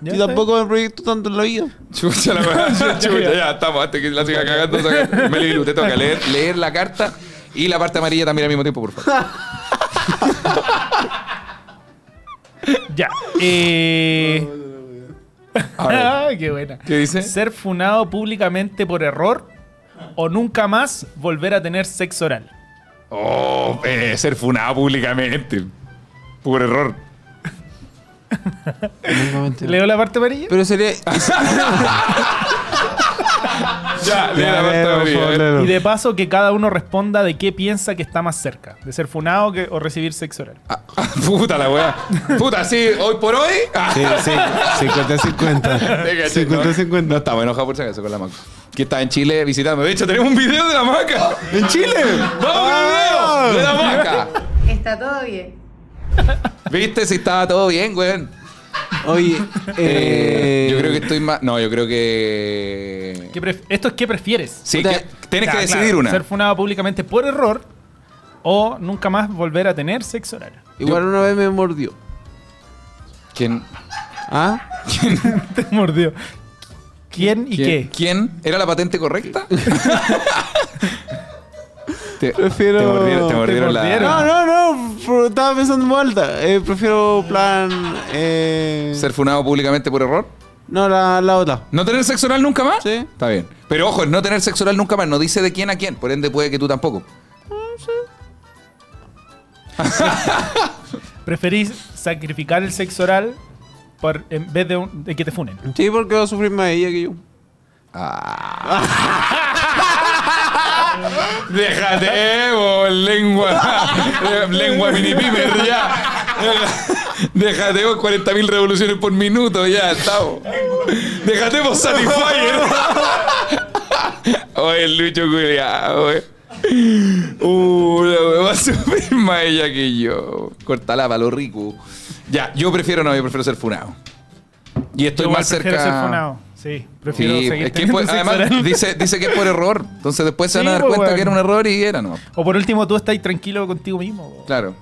Ya y tampoco me proyecto tanto en la vida. Chucha la weá. Chucha, ya estamos, antes que la siga cagando. saca- Meli Bilu, te toca leer, leer la carta y la parte amarilla también al mismo tiempo, por favor. Ya. Eh... Ah, qué buena. ¿Qué dice? Ser funado públicamente por error o nunca más volver a tener sexo oral. Oh, eh, ser funado públicamente. Por error. ¿Leo la parte amarilla? Pero sería. Ya, la a. Y de paso que cada uno responda de qué piensa que está más cerca, de ser funado que, o recibir sexo oral. Ah, ah, puta la weá. Puta, sí, hoy por hoy. Ah, Sí, sí, 50-50. déjate, no, 50-50. no estamos enojados por si acaso con la maca. Que está en Chile visitando. De hecho, tenemos un video de la maca. ¿En Chile? ¡Vamos con el video de la maca! Está todo bien. ¿Viste si estaba todo bien, weón? Oye, Eh, eh, yo creo que estoy más. No, yo creo que. ¿Qué pref- Esto es qué prefieres. Sí, que tienes que decidir claro, una. Ser funado públicamente por error o nunca más volver a tener sexo oral. Igual una vez me mordió. ¿Quién? ¿Ah? Te mordió. ¿Quién y ¿Quién? qué? ¿Quién? ¿Era la patente correcta? te, Prefiero- te mordieron, te mordieron la- mordieron. No, no, no. Estaba pensando en vuelta. Eh, prefiero plan. Eh, ¿Ser funado públicamente por error? No, la, la otra. ¿No tener sexo oral nunca más? Sí. Está bien. Pero ojo, no tener sexo oral nunca más no dice de quién a quién. Por ende, puede que tú tampoco. ¿Preferís sacrificar el sexo oral por, en vez de, un- de que te funen? Sí, porque va a sufrir más ella que yo. Déjate, bo, lengua. lengua mini pimer, ya. Déjate vos 40.000 revoluciones por minuto, ya, estamos. Déjate vos Satisfyer. Oye, el Lucho culiao, wey. Uh, la wea va a sufrir más ella que yo. Cortala para lo rico. Ya, yo prefiero no, yo prefiero ser funado. Y estoy Yo más cerca. ser funado. Sí, prefiero Sí, seguir es que además oral. dice, dice que es por error. Entonces después se van a dar pues, cuenta bueno. que era un error y era no. O por último, tú estás tranquilo contigo mismo. Claro.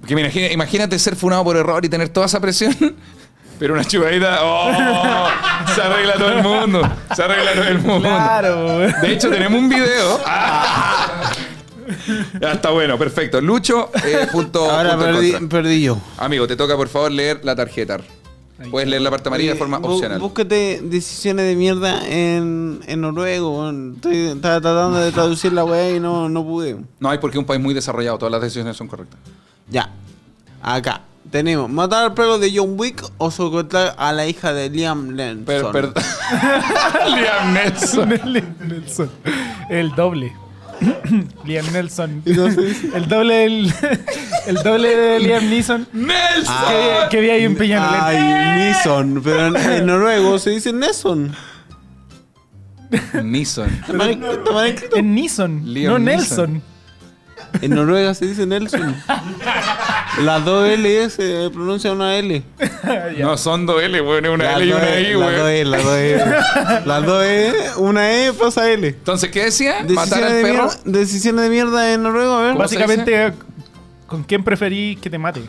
Porque imagínate ser funado por error y tener toda esa presión. Pero una chubadita, ¡oh! Se arregla todo el mundo. Se arregla todo el mundo. Claro. De hecho, tenemos un video. ¡Ah! Ya está bueno, perfecto. Lucho, eh, punto, Ahora punto perdí yo. Amigo, te toca por favor leer la tarjeta. Puedes leer la parte amarilla de forma opcional. Búscate decisiones de mierda en, en noruego. Estoy estaba tratando de traducir la weá y no, no pude. No hay porque es un país muy desarrollado. Todas las decisiones son correctas. Ya. Acá. Tenemos matar al perro de John Wick o secuestrar a la hija de Liam Neeson. Per- per- Liam Neeson. Nelson. El doble. Liam Nelson. ¿Y no se dice? El doble del, el doble de Liam Neeson. ¡Nelson! Que, vi- que vi ahí en Peñalolén. Ay, Neeson. Pero en, en noruego se dice Neson. Neeson. En Neeson, Liam no Neeson. Nelson. En Noruega se dice Nelson. Las dos L se pronuncia una L. No, son dos L, weón. Es una Las L y una E, I, Las dos weón. E, las dos E. Las dos E, una E pasa L. Entonces, ¿qué decía? ¿Matar al de, perro? mierda, decisiones de mierda en noruego, a ver. ¿Cómo se Básicamente, ¿con quién preferís que te mate?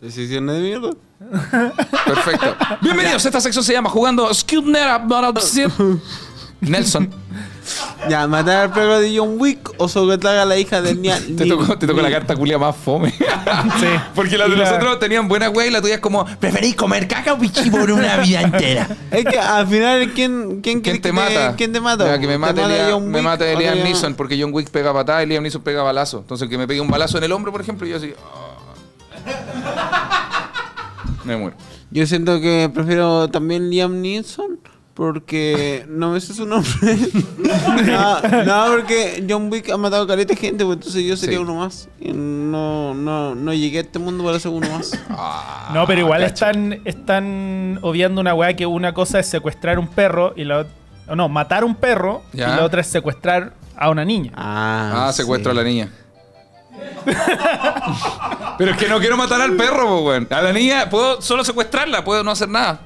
Decisiones de mierda. Perfecto. Bienvenidos. Esta sección se llama Jugando Barancir. Nelson. Ya, matar al perro de John Wick o secuestrar a la hija de Nia. Te tocó, te tocó la carta culia más fome. Sí. Porque las de la- nosotros tenían buena wey y la tuya es como, ¿preferís comer caca o pichi por una vida entera? Es que al final, ¿quién, quién, ¿Quién te mata? ¿Quién te mata? Ya, que me ¿Te mate, mata Liam, John me Wick mate o Liam te- Neeson, porque John Wick pega patada y Liam Neeson pega balazo. Entonces, que me pegue un balazo en el hombro, por ejemplo, y yo así. ah. Me muero. Yo siento que prefiero también Liam Neeson porque no me sé su nombre. no, no, porque John Wick ha matado a caleta gente, pues entonces yo sería Sí. uno más. Y no, no, no llegué a este mundo para ser uno más. No, pero igual Ah, cacha. están, están obviando una weá que una cosa es secuestrar un perro y la no, matar un perro Ya. y la otra es secuestrar a una niña. Ah, Ah, secuestro sí. a la niña. Pero es que no quiero matar al perro, weón. A la niña puedo solo secuestrarla, puedo no hacer nada.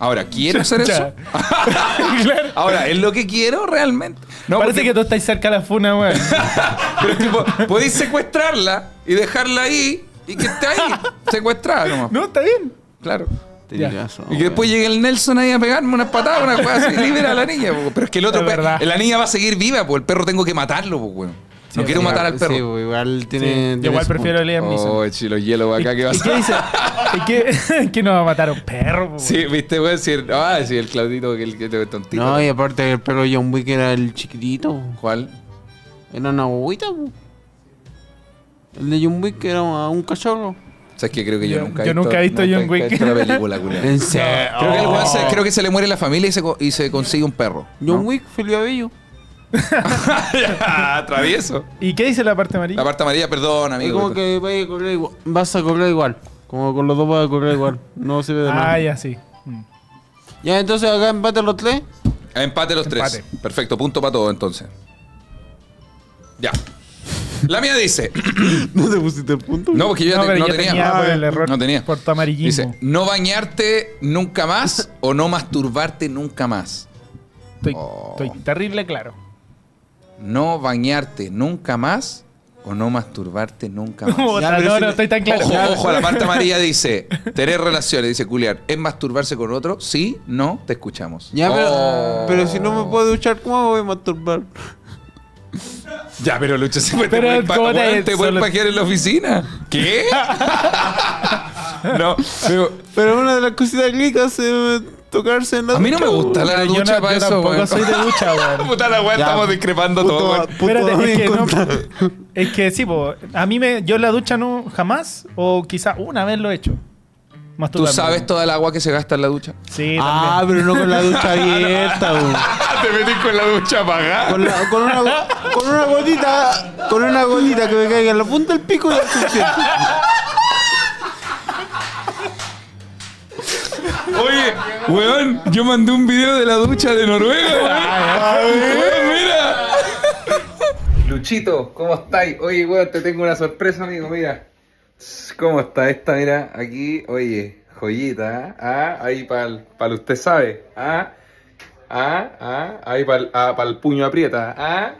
Ahora, ¿quiero hacer eso? Claro. Ahora, ¿es lo que quiero realmente? No, Parece porque- que tú estás cerca de la funa, weón. Pero es que po- podéis secuestrarla y dejarla ahí y que esté ahí, secuestrada nomás. no, está bien. Claro. Y que después llegue el Nelson ahí a pegarme unas patadas, una cosa así, libera a la niña. po. Pero es que el otro, Es la niña va a seguir viva, pues el perro tengo que matarlo, pues, weón. No quiero Sí, matar al perro. Sí, pues, igual tiene. Sí, tiene yo igual prefiero a. Liam Neeson. Oh, chilo hielo acá que va a ¿Y qué dice? ¿Y qué, que no va a matar a un perro? Sí, viste, weón. Si el- ah, sí, el Claudito que el que te tontito. No, y aparte el perro de John Wick era el chiquitito. ¿Cuál? Era una bobita. El de John Wick era un cachorro. ¿Sabes qué? Creo que yo, Yo- nunca yo nunca he visto John Wick. la película. En serio. Creo que, el se, creo que se le muere la familia y se, y se consigue un perro. John Wick, Felipe Abello. Travieso. ¿Y qué dice la parte amarilla? La parte amarilla, perdón, Es amigo. como que vaya a correr igual. vas a correr igual. Como con los dos vas a correr igual. No sirve de ah, nada. ya sí. Mm. Ya, entonces acá empate los tres. Empate los Empate. tres. Perfecto, punto para todo entonces. Ya. La mía dice. ¿No te pusiste el punto? No, porque yo ya No, te- pero no ya tenía. tenía por el error. No tenía. Por tu amarillismo. Dice, no bañarte nunca más o no masturbarte nunca más. Estoy, Oh. estoy terrible claro. No bañarte nunca más o no masturbarte nunca más. No, no estoy tan claro. Ojo, ojo, la parte amarilla dice, tener relaciones, dice culiar, ¿es masturbarse con otro? Sí, no, te escuchamos. Ya, pero, Oh. pero si no me puedo duchar, ¿cómo me voy a masturbar? Ya, pero Lucho, se puede, Pero, ¿cómo te- te pueden solo- pajear en la oficina. ¿Qué? no, pero Pero una de las cositas clicas es tocarse en la a mí no me gusta la yo ducha no- para yo eso, tampoco weón. soy de ducha, weón. Puta la weá, Ya, estamos discrepando puto- todo, weón. puto Espérate, es que, no, contra- es que sí, po, a mí me, yo en la ducha no jamás, o quizá una vez lo he hecho. ¿Tú Masturbarme. sabes toda el agua que se gasta en la ducha? Sí, Ah, también. pero no con la ducha abierta, weón. Te metís con la ducha apagada. Con, la- con una, con una gotita, con una gotita que me caiga en la punta del pico y es suficiente. Oye, weón, yo mandé un video de la ducha de Noruega, weón. Weón, mira. Luchito, ¿cómo estáis? Oye, weón, te tengo una sorpresa, amigo, mira. ¿Cómo está esta? Mira, aquí, oye, joyita, ¿ah? Ah, ahí para el usted sabe, ¿ah? Ah, ah, ahí para el puño aprieta, ¿ah?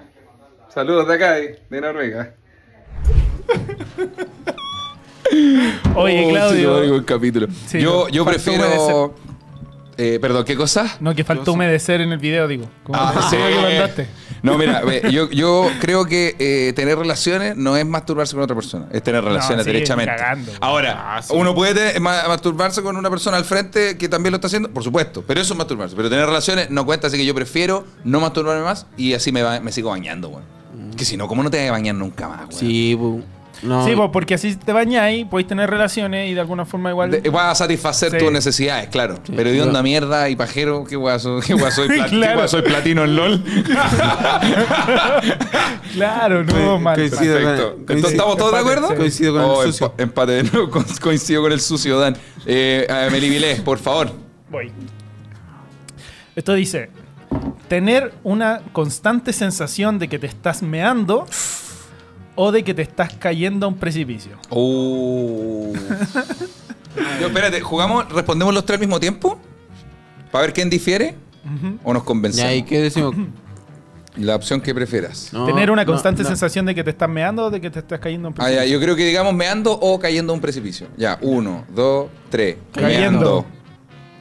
Saludos de acá, de, de Noruega. Oye, Oh, Claudio. el capítulo. Sí, yo prefiero. Eh, perdón, ¿qué cosa? No, que faltó humedecer en el video, digo. Como Ah, sí. que mandaste. No, mira, yo, yo creo que eh, tener relaciones no es masturbarse con otra persona, es tener relaciones sí, derechamente. cagando. Ahora, uno puede ma- masturbarse con una persona al frente que también lo está haciendo, por supuesto, pero eso es masturbarse. Pero tener relaciones no cuenta, así que yo prefiero no masturbarme más y así me, sigo bañando, weón. Que si no, ¿cómo no te vas a bañar nunca más, weón? Sí, pu. No. Sí, pues porque así te bañáis, podéis tener relaciones y de alguna forma igual. De- vas a satisfacer Sí. tus necesidades, claro. Pero de onda mierda y pajero, ¿qué soy? ¿Qué weá soy, plat- qué Claro. soy platino en LOL? claro, no, mal. coincido. Perfecto. con- Entonces, ¿estamos todos de acuerdo? sí. Coincido con Oh, el sucio. empa- empate de nuevo. Co- Coincido con el sucio, Dan. Eh, a Meli Vilés, por favor. Voy. Esto dice: tener una constante sensación de que te estás meando o de que te estás cayendo a un precipicio. Oh. Yo, espérate, ¿jugamos, respondemos los tres al mismo tiempo? ¿Para ver quién difiere? ¿O nos convencemos? ¿y qué decimos? La opción que prefieras. No, tener una constante no. sensación de que te estás meando o de que te estás cayendo a un Ah, precipicio. ya, yo creo que digamos meando o cayendo a un precipicio. Ya, uno, dos, tres. Cayendo. Meando.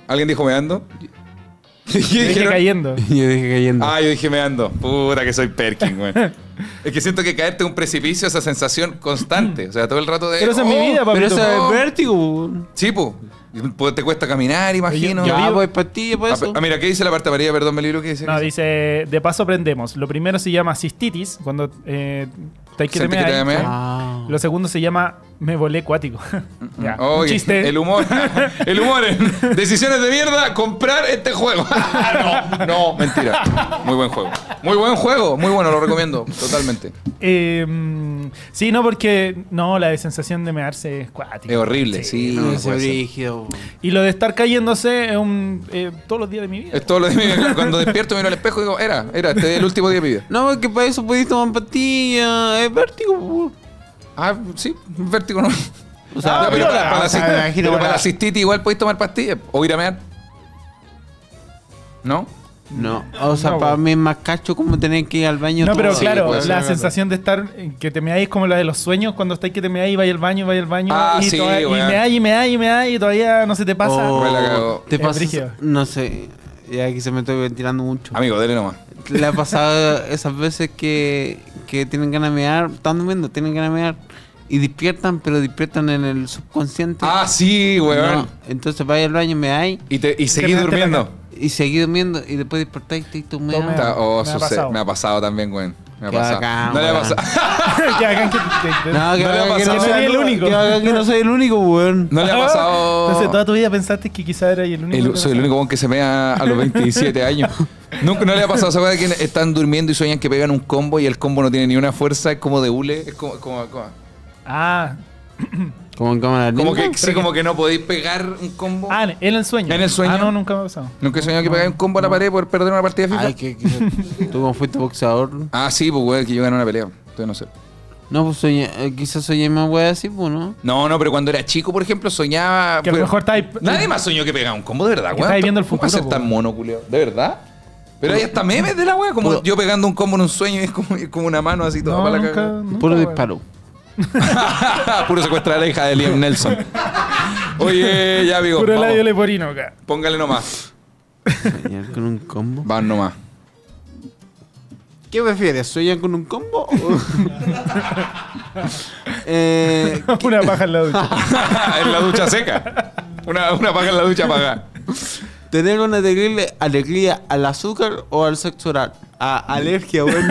¿Alguien dijo meando? ¿Qué Yo dije dijeron? cayendo. Yo dije cayendo. Ah, yo dije meando. Puta que soy Perkin, güey. es que siento que caerte a un precipicio es esa sensación constante. O sea, todo el rato de. Pero esa es mi oh, vida, pero papito. eso no. es vértigo. Sí, pues. Te cuesta caminar, imagino. Yo- Ya, vivo- pues pastillas para Ah, eso. ah, mira, ¿qué dice la parte amarilla? Perdón, me libro, ¿qué dice? No, dice, de paso aprendemos. Lo primero se llama cistitis, cuando eh, te hay que que te meáis. Ah. Lo segundo se llama me volé cuático. ya, un Oye, chiste. el humor. el humor en decisiones de mierda, comprar este juego. no, no, mentira. Muy buen juego. Muy buen juego, muy bueno, lo recomiendo totalmente. Eh, mm, sí, no, porque no, la sensación de mearse es cuática. Es horrible, sí. No, no pu. Y lo de estar cayéndose es un, eh, todos los días de mi vida. Es todo lo de mi vida. Cuando despierto, miro al espejo y digo, era, era, este es el último día de mi vida. No, porque para eso podéis tomar pastillas. Es vértigo. Ah, sí, vértigo no. O sea, Ya, pero para, para la, o sea, cist- me imagino pero para para- la cistitis igual podéis tomar pastillas o ir a mear. ¿No? No, o sea, No, para mí es más cacho como tener que ir al baño. No, pero. Sí, claro, la sensación de estar, eh, que te meáis como la de los sueños, cuando estáis que te meáis, vais al baño, vais al baño, Ah, y, sí, toda- y meáis, y meáis, y meáis, y todavía no se te pasa. O Me la cagó. te pasa, no sé, ya aquí se me estoy ventilando mucho. Amigo, dele nomás. Le ha pasado esas veces que, que tienen ganas de mear, están durmiendo, tienen ganas de mear y despiertan, pero despiertan en el subconsciente. Ah, sí, weón. No, entonces vais al baño, me hay Y, te, y seguí measte la durmiendo. Y seguís durmiendo y después despertáis y te. Ta- oh, Me ha me ha pasado también, weón. Me ha Qué pasado. bacán, no le ha pasado. No, que, No le ha pasado. no Que sea no eres el único. Que no soy el único, weón. No le ha pasado. Entonces, toda tu vida pensaste que quizá era el único. El- soy el único weón que se mea a los 27 años. Nunca no le ha pasado esa de que están durmiendo y sueñan que pegan un combo y el combo no tiene ni una fuerza, es como de hule, es como, como, como, Ah, Como en cámara como que sí, como que no podéis pegar un combo. ah, en el sueño. ¿En el sueño? Ah, no, nunca me ha pasado. Nunca he soñado que pegáis un combo a la pared por perder una partida de FIFA. Ay, que, que- tú como fuiste boxeador. Ah, sí, pues weón, que yo gané una pelea. Todavía no sé. No, pues soñé, eh, quizás soñé más wea así, pues, ¿no? No, no, pero cuando era chico, por ejemplo, soñaba. Que a lo pues, mejor está ahí- Nadie más soñó que pegaba un combo, de verdad, Que weón. está ahí viendo el ¿Cómo va a futuro, ser tan po. mono, culiao? ¿De verdad? Pero hay hasta memes de la weá, como Puedo- yo pegando un combo en un sueño y es como, es como una mano así toda No, para la nunca, Puro weón. disparo. Puro secuestrar a la hija de Liam Nelson. Oye, ya, amigo. Puro vamos. labio leporino acá. Póngale nomás. Soñar con un combo. Van nomás. ¿Qué prefieres? ¿Soñar con un combo? eh, Una paja en la ducha. en la ducha seca. Una, una paja en la ducha paga. ¿Tener una terrible alegría al azúcar o al sexo oral? A alergia, weón.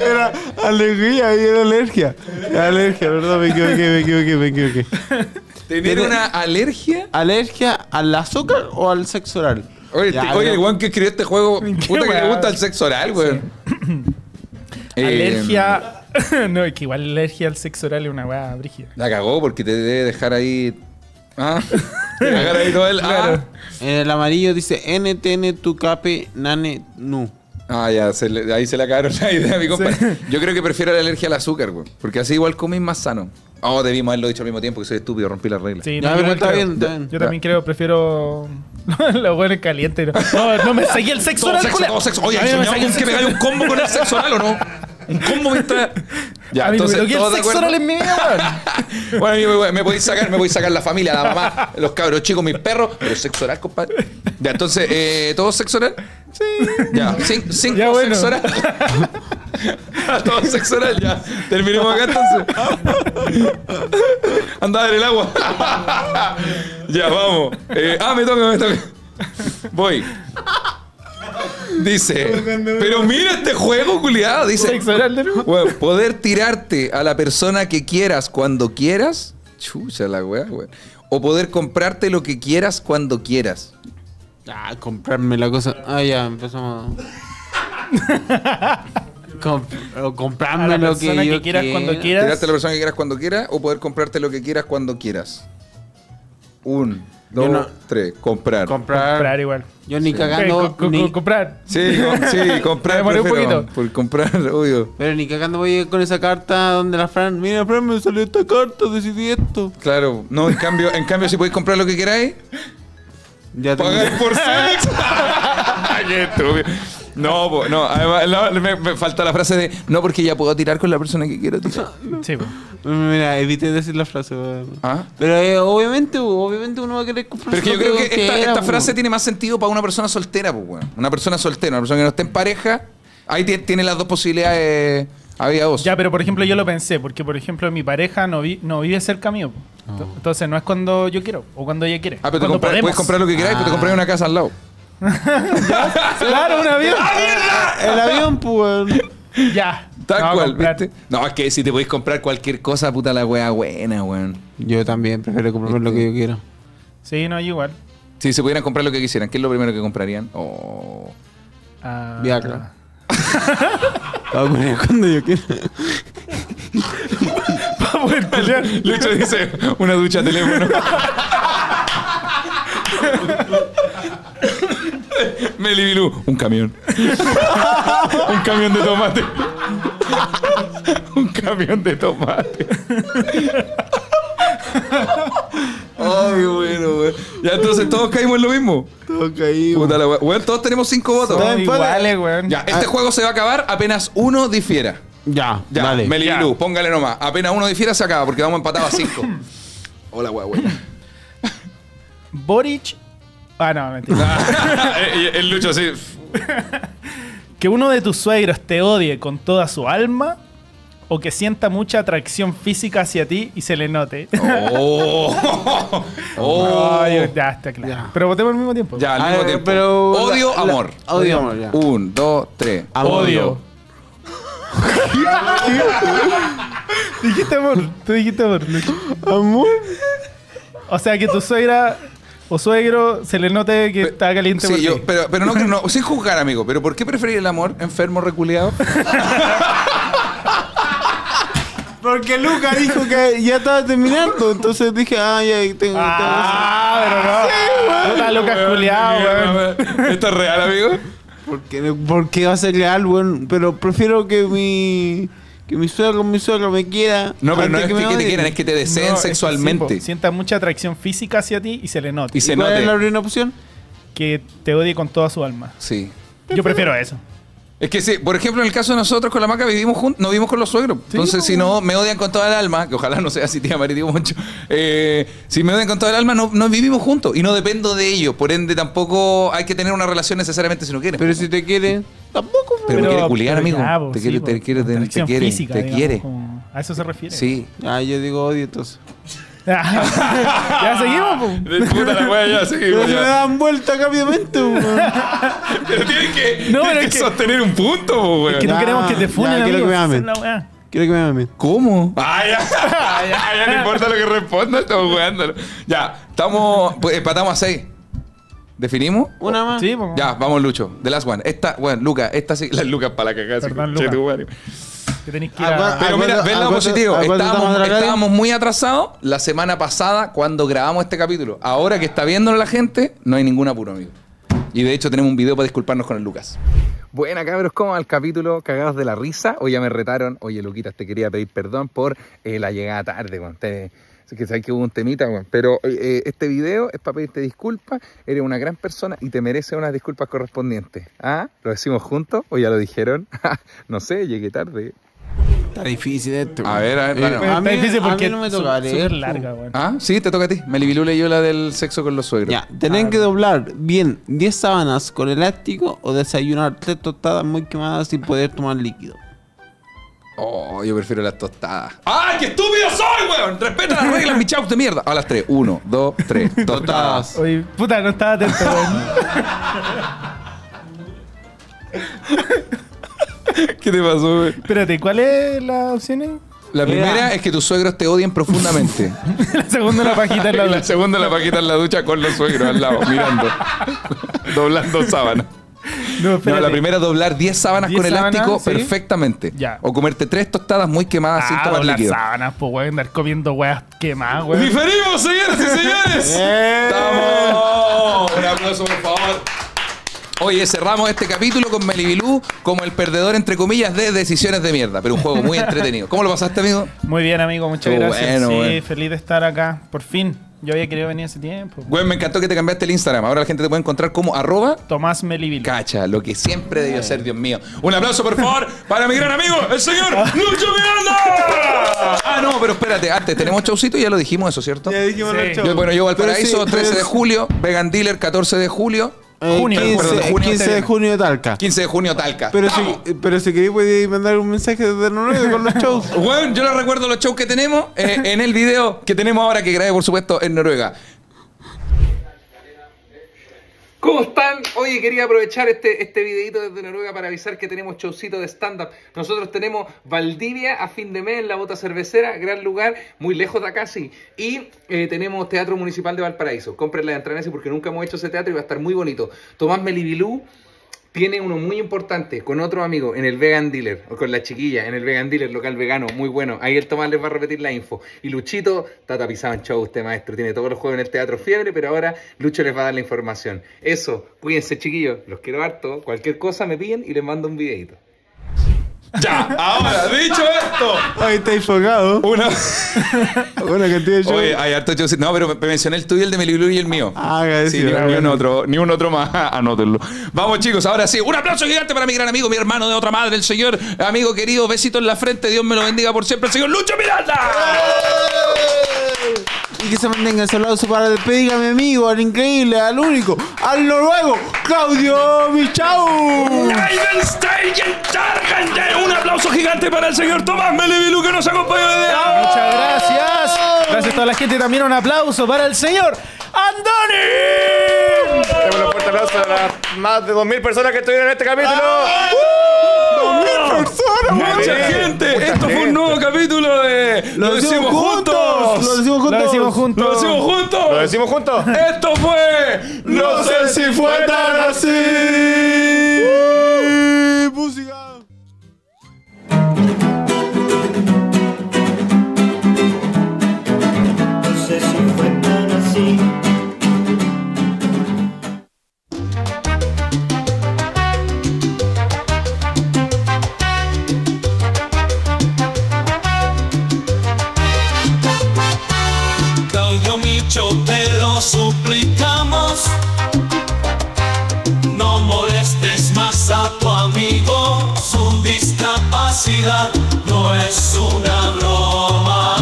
Era alegría y era alergia. Alergia, perdón, me equivoqué, me equivoqué, me equivoqué. ¿Tener Tiene- una alergia? ¿Alergia al azúcar o al sexo oral? Oye, Ya, oye, el weón que escribió este juego, puta que le weá? gusta el sexo oral, weón. Eh, Alergia. no, es que igual alergia al sexo oral es una weá brígida. La cagó porque te debe dejar ahí. Ah, te debe dejar ahí todo el. Claro. En el amarillo dice NTN tu cape nane nu. Ah, ya, se le- ahí se le acabaron la idea a mi compa. Yo creo que prefiero la alergia al azúcar, weón. Porque así igual comís más sano. Oh, debimos haberlo dicho al mismo tiempo que soy estúpido, rompí las reglas. Sí, no, pero yo está creo- bien, está bien. Yo también creo, prefiero. Los buenos calientes. No, no, no me seguí el sexo Todo oral, sexo, todo sexo. Oye, A mí no me soñamos seguí el que sexo pegáis un combo con el sexo oral o no? Un combo mientras. Ya, a mí no me entonces, toqué el ¿todos de sexo oral en mi vida, weón. Bueno, a mí me, me podéis sacar, me podéis sacar la familia, la mamá, los cabros chicos, mis perros, pero sexo oral, compadre. Ya, entonces, eh, ¿todo sexo oral? Sí. Ya, cin- cinco Ya, bueno. sexo oral. todo sexo oral, ya. Terminemos acá entonces. Anda a dar el agua. ya, vamos. Eh, ah, me toca, me toca. Voy. Dice, pero mira este juego, culiado. Dice. Weón, poder tirarte a la persona que quieras cuando quieras. Chucha la weá, weón. O poder comprarte lo que quieras cuando quieras. Ah, comprarme la cosa. Ah, ya, empezamos. Com- o comprarme la lo que yo que quieras cuando quiera. quieras. Tirarte a la persona que quieras cuando quieras o poder comprarte lo que quieras cuando quieras. Un, dos, no- tres. Comprar. Comprar. Comprar igual. Yo ni cagando. co- co- ni- comprar. sí, com- sí, comprar. Me un poquito. Por comprar, obvio. Pero ni cagando voy a ir con esa carta donde la Fran. Mira, Fran, me salió esta carta, decidí esto. Claro. No, en cambio, en cambio, si podéis comprar lo que queráis, Ya tengo- pagar por sexo. Qué estúpido. No, po, no, además no, me, me falta la frase de no porque ya puedo tirar con la persona que quiero tirar. Sí, pues. Mira, evité decir la frase. ¿Ah? Pero eh, obviamente, obviamente uno va a querer comprar Pero que yo creo que esta, frase tiene más sentido para una persona soltera, pues, weón. Una persona soltera, una persona que no esté en pareja. Ahí ti- tiene las dos posibilidades. Había dos. Ya, pero por ejemplo yo lo pensé, porque por ejemplo mi pareja no, vi- no vive cerca mío. Entonces no es cuando yo quiero o cuando ella quiere. Ah, pero te compras- puedes comprar lo que quieras y te compras una casa al lado. Claro, un avión. El avión, pues. ya. Tal No, cual. ¿viste? No, es que si te podéis comprar cualquier cosa, puta la wea buena, weón. Yo también prefiero comprarme lo que yo quiero. Sí, no, yo igual. Si se pudieran comprar lo que quisieran, ¿qué es lo primero que comprarían? Oh. Ah, Viagra. Cuando yo quiera. para poder pelear. Lucho dice una ducha teléfono. Meli Bilú, un camión. un camión de tomate. un camión de tomate. Ay, bueno, weón. Ya entonces todos caímos en lo mismo. Todo caído. Puta la wea. Weón, todos tenemos cinco votos. Iguales, weón. Ya, este juego se va a acabar apenas uno difiera. Ya, Ya, dale. Meli Ya. Bilú, póngale nomás. Apenas uno difiera se acaba porque vamos empatados a cinco. Hola, weón. Boric. Ah, no, mentira. el Lucho sí. que uno de tus suegros te odie con toda su alma o que sienta mucha atracción física hacia ti y se le note. Oh. Oh. Ay, ya está claro. Ya. Pero votemos al mismo tiempo. Ya, al A mismo tiempo. pero Odio, la- la- amor. Odio, amor, ya. Un, dos, tres. Amor. Odio. dijiste amor. Tú dijiste amor. Amor. O sea, que tu suegra o suegro se le note que está caliente por Sí, yo, pero, pero no, no, sin juzgar, amigo. Pero ¿por qué preferir el amor enfermo, reculeado? Porque Luca dijo que ya estaba terminando. Entonces dije, ah, ya tengo. Ah, pero no. Puta Lucas culiao, weón. ¿Esto es real, amigo? Porque, porque va a ser leal, weón. Pero prefiero que mi. Que mi suegro, mi suegro me quiera. No, pero no es que, te quieran, es que te deseen No, es que sexualmente. sí, sienta mucha atracción física hacia ti y se le nota. Y se ¿Cuál es la note. primera opción? Que te odie con toda su alma. Sí. Yo prefiero eso. Es que sí, por ejemplo, en el caso de nosotros con la maca vivimos juntos, no vivimos con los suegros. Entonces, si no me odian con toda el alma, que ojalá no sea así, tía digo mucho. eh, si me odian con toda el alma, no, no vivimos juntos y no dependo de ellos. Por ende, tampoco hay que tener una relación necesariamente si no quieren. Pero si te quiere, tampoco. Pero me quiere culiar, pero amigo. ya, po, Te sí, quiere- te quiere- te- te quiere, física, te digamos, quiere. como- a eso se refiere. Sí. Ah, yo digo odio entonces. ya seguimos, po. De puta la wea, ya Pero seguimos. se me ya. dan vuelta rápidamente. Pero tienen que, No, tienen pero que es que- sostener un punto, po, weón. Que no queremos que te funen, quiero que me amen. es. Quiero que me amen. ¿Cómo? Ah, ya. ya, ya no importa lo que responda, estamos jugándolo. Ya, estamos. Pues empatamos a 6. ¿Definimos? Una más. Sí, po. Ya, vamos, Lucho. The last one. Esta, bueno, Lucas, esta sí. Las Lucas para la cagada. Perdón, Lucas. Que tenéis que ir a... Pero ¿A mira, ven lo positivo. Estábamos, muy atrasados la semana pasada cuando grabamos este capítulo. Ahora que está viéndolo la gente, no hay ningún apuro, amigo. Y de hecho tenemos un video para disculparnos con el Lucas. Buena, cabros, ¿cómo va el capítulo? Cagados de la risa. Hoy ya me retaron. Oye, Luquitas, te quería pedir perdón por eh, la llegada tarde, weón. Que sabes que hubo un temita, weón. Pero eh, este video es para pedirte disculpas. Eres una gran persona y te mereces unas disculpas correspondientes. ¿Ah? ¿Lo decimos juntos? ¿O ya lo dijeron? no sé, llegué tarde. Está difícil esto. A ver, a ver, Eh, a está mí- difícil a mí porque no me toca leer, larga, weón. ¿Ah? Sí, te toca a ti. Melibilú leyó la del sexo con los suegros. Ya, tienen que doblar bien 10 sábanas con elástico o desayunar 3 tostadas muy quemadas sin poder tomar líquido. Oh, yo prefiero las tostadas. ¡Ay, qué estúpido soy, weón! Respeta las reglas, mi chaus de mierda. A las tres. Uno, dos, tres. Tostadas. Oye, puta, no estaba atento, weón. ¿Qué te pasó, güey? Espérate, ¿cuál es la opción? La primera es que tus suegros te odien profundamente. la segunda, la pajita en la Y la ducha. segunda la paquita en la ducha con los suegros al lado, mirando. Doblando sábanas. No, No, la primera es doblar 10 sábanas 10 con elástico sábanas, sí. perfectamente. Ya. O comerte tres tostadas muy quemadas sin Ah, tomar doblar líquido. sábanas, pues, weón, andar comiendo weas quemadas, weón. ¡Diferimos, señoras y señores! ¡Estamos! Un aplauso, por favor. Oye, cerramos este capítulo con Melibilú como el perdedor, entre comillas, de decisiones de mierda, pero un juego muy entretenido. ¿Cómo lo pasaste, amigo? Muy bien, amigo, muchas Estuvo gracias. bueno, sí, bueno. feliz de estar acá, por fin. Yo había querido venir hace tiempo. Güey, me encantó que te cambiaste el Instagram. Ahora la gente te puede encontrar como arroba Tomás Melivil. cacha, lo que siempre debió ser, Dios mío. Un aplauso, por favor, para mi gran amigo, el señor Lucho Miranda. Ah, no, pero espérate, antes tenemos showcito y ya lo dijimos eso, ¿cierto? dijimos Sí. los Yo, bueno, yo Valparaíso, Pero sí, 13 de pero- julio, Vegan Dealer, 14 de julio, Eh, Junio, 15, perdón, junio, 15 de junio de Talca. 15 de junio, Talca. Pero ¡Vamos! si, pero si queréis podéis mandar un mensaje desde Noruega con los shows. Bueno, yo les recuerdo los shows que tenemos eh, en el video que tenemos ahora que grabé, por supuesto, en Noruega. ¿Cómo están? Oye, quería aprovechar este, este videito desde Noruega para avisar que tenemos showcito de stand-up. Nosotros tenemos Valdivia a fin de mes en la bota cervecera, gran lugar, muy lejos de acá, sí. Y eh, tenemos Teatro Municipal de Valparaíso. Compren la entrada porque nunca hemos hecho ese teatro y va a estar muy bonito. Tomás Melibilú tiene uno muy importante con otro amigo en el Vegan Dealer, o con la chiquilla en el Vegan Dealer local vegano, muy bueno. Ahí el Tomás les va a repetir la info. Y Luchito está tapizado en show, este maestro. Tiene todos los juegos en el Teatro Fiebre, pero ahora Lucho les va a dar la información. Eso, cuídense chiquillos, los quiero harto. Cualquier cosa me piden y les mando un videito. Ya, ahora, dicho esto, Ahí estáis fogado. una... Una cantidad de shows. Oye, hay harto shows. No, pero me mencioné el tuyo, el de Melibilú y el mío. Ah, Sí, agradecido. ni, ni un otro, ni un otro más, anótenlo. Vamos chicos, ahora sí, un aplauso gigante para mi gran amigo, mi hermano de otra madre, el señor, amigo querido, besito en la frente, Dios me lo bendiga por siempre, el señor Lucho Miranda. Y que se mantenga ese aplauso para despedir a mi amigo, al increíble, al único, al noruego, Claudio Michau. Un aplauso gigante para el señor Tomás Melevilu que nos acompaña de Muchas gracias. Gracias a toda la gente. También un aplauso para el señor Andoni. Aplauso a las más de 2.000 personas que estuvieron en este capítulo. Mucha gente. Esto fue un nuevo capítulo de Lo decimos juntos. Lo decimos juntos. Lo decimos juntos. Lo decimos juntos. ¿Lo decimos juntos? Esto fue. No sé si fue tan así. Música. No es una broma.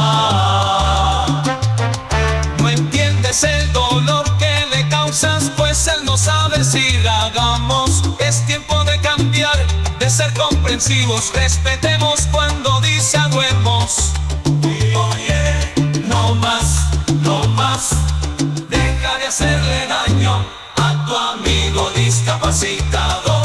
No entiendes el dolor que le causas, pues él no sabe si la hagamos. Es tiempo de cambiar, de ser comprensivos, respetemos cuando dice hablemos. Oye, no más, no más, deja de hacerle daño a tu amigo discapacitado.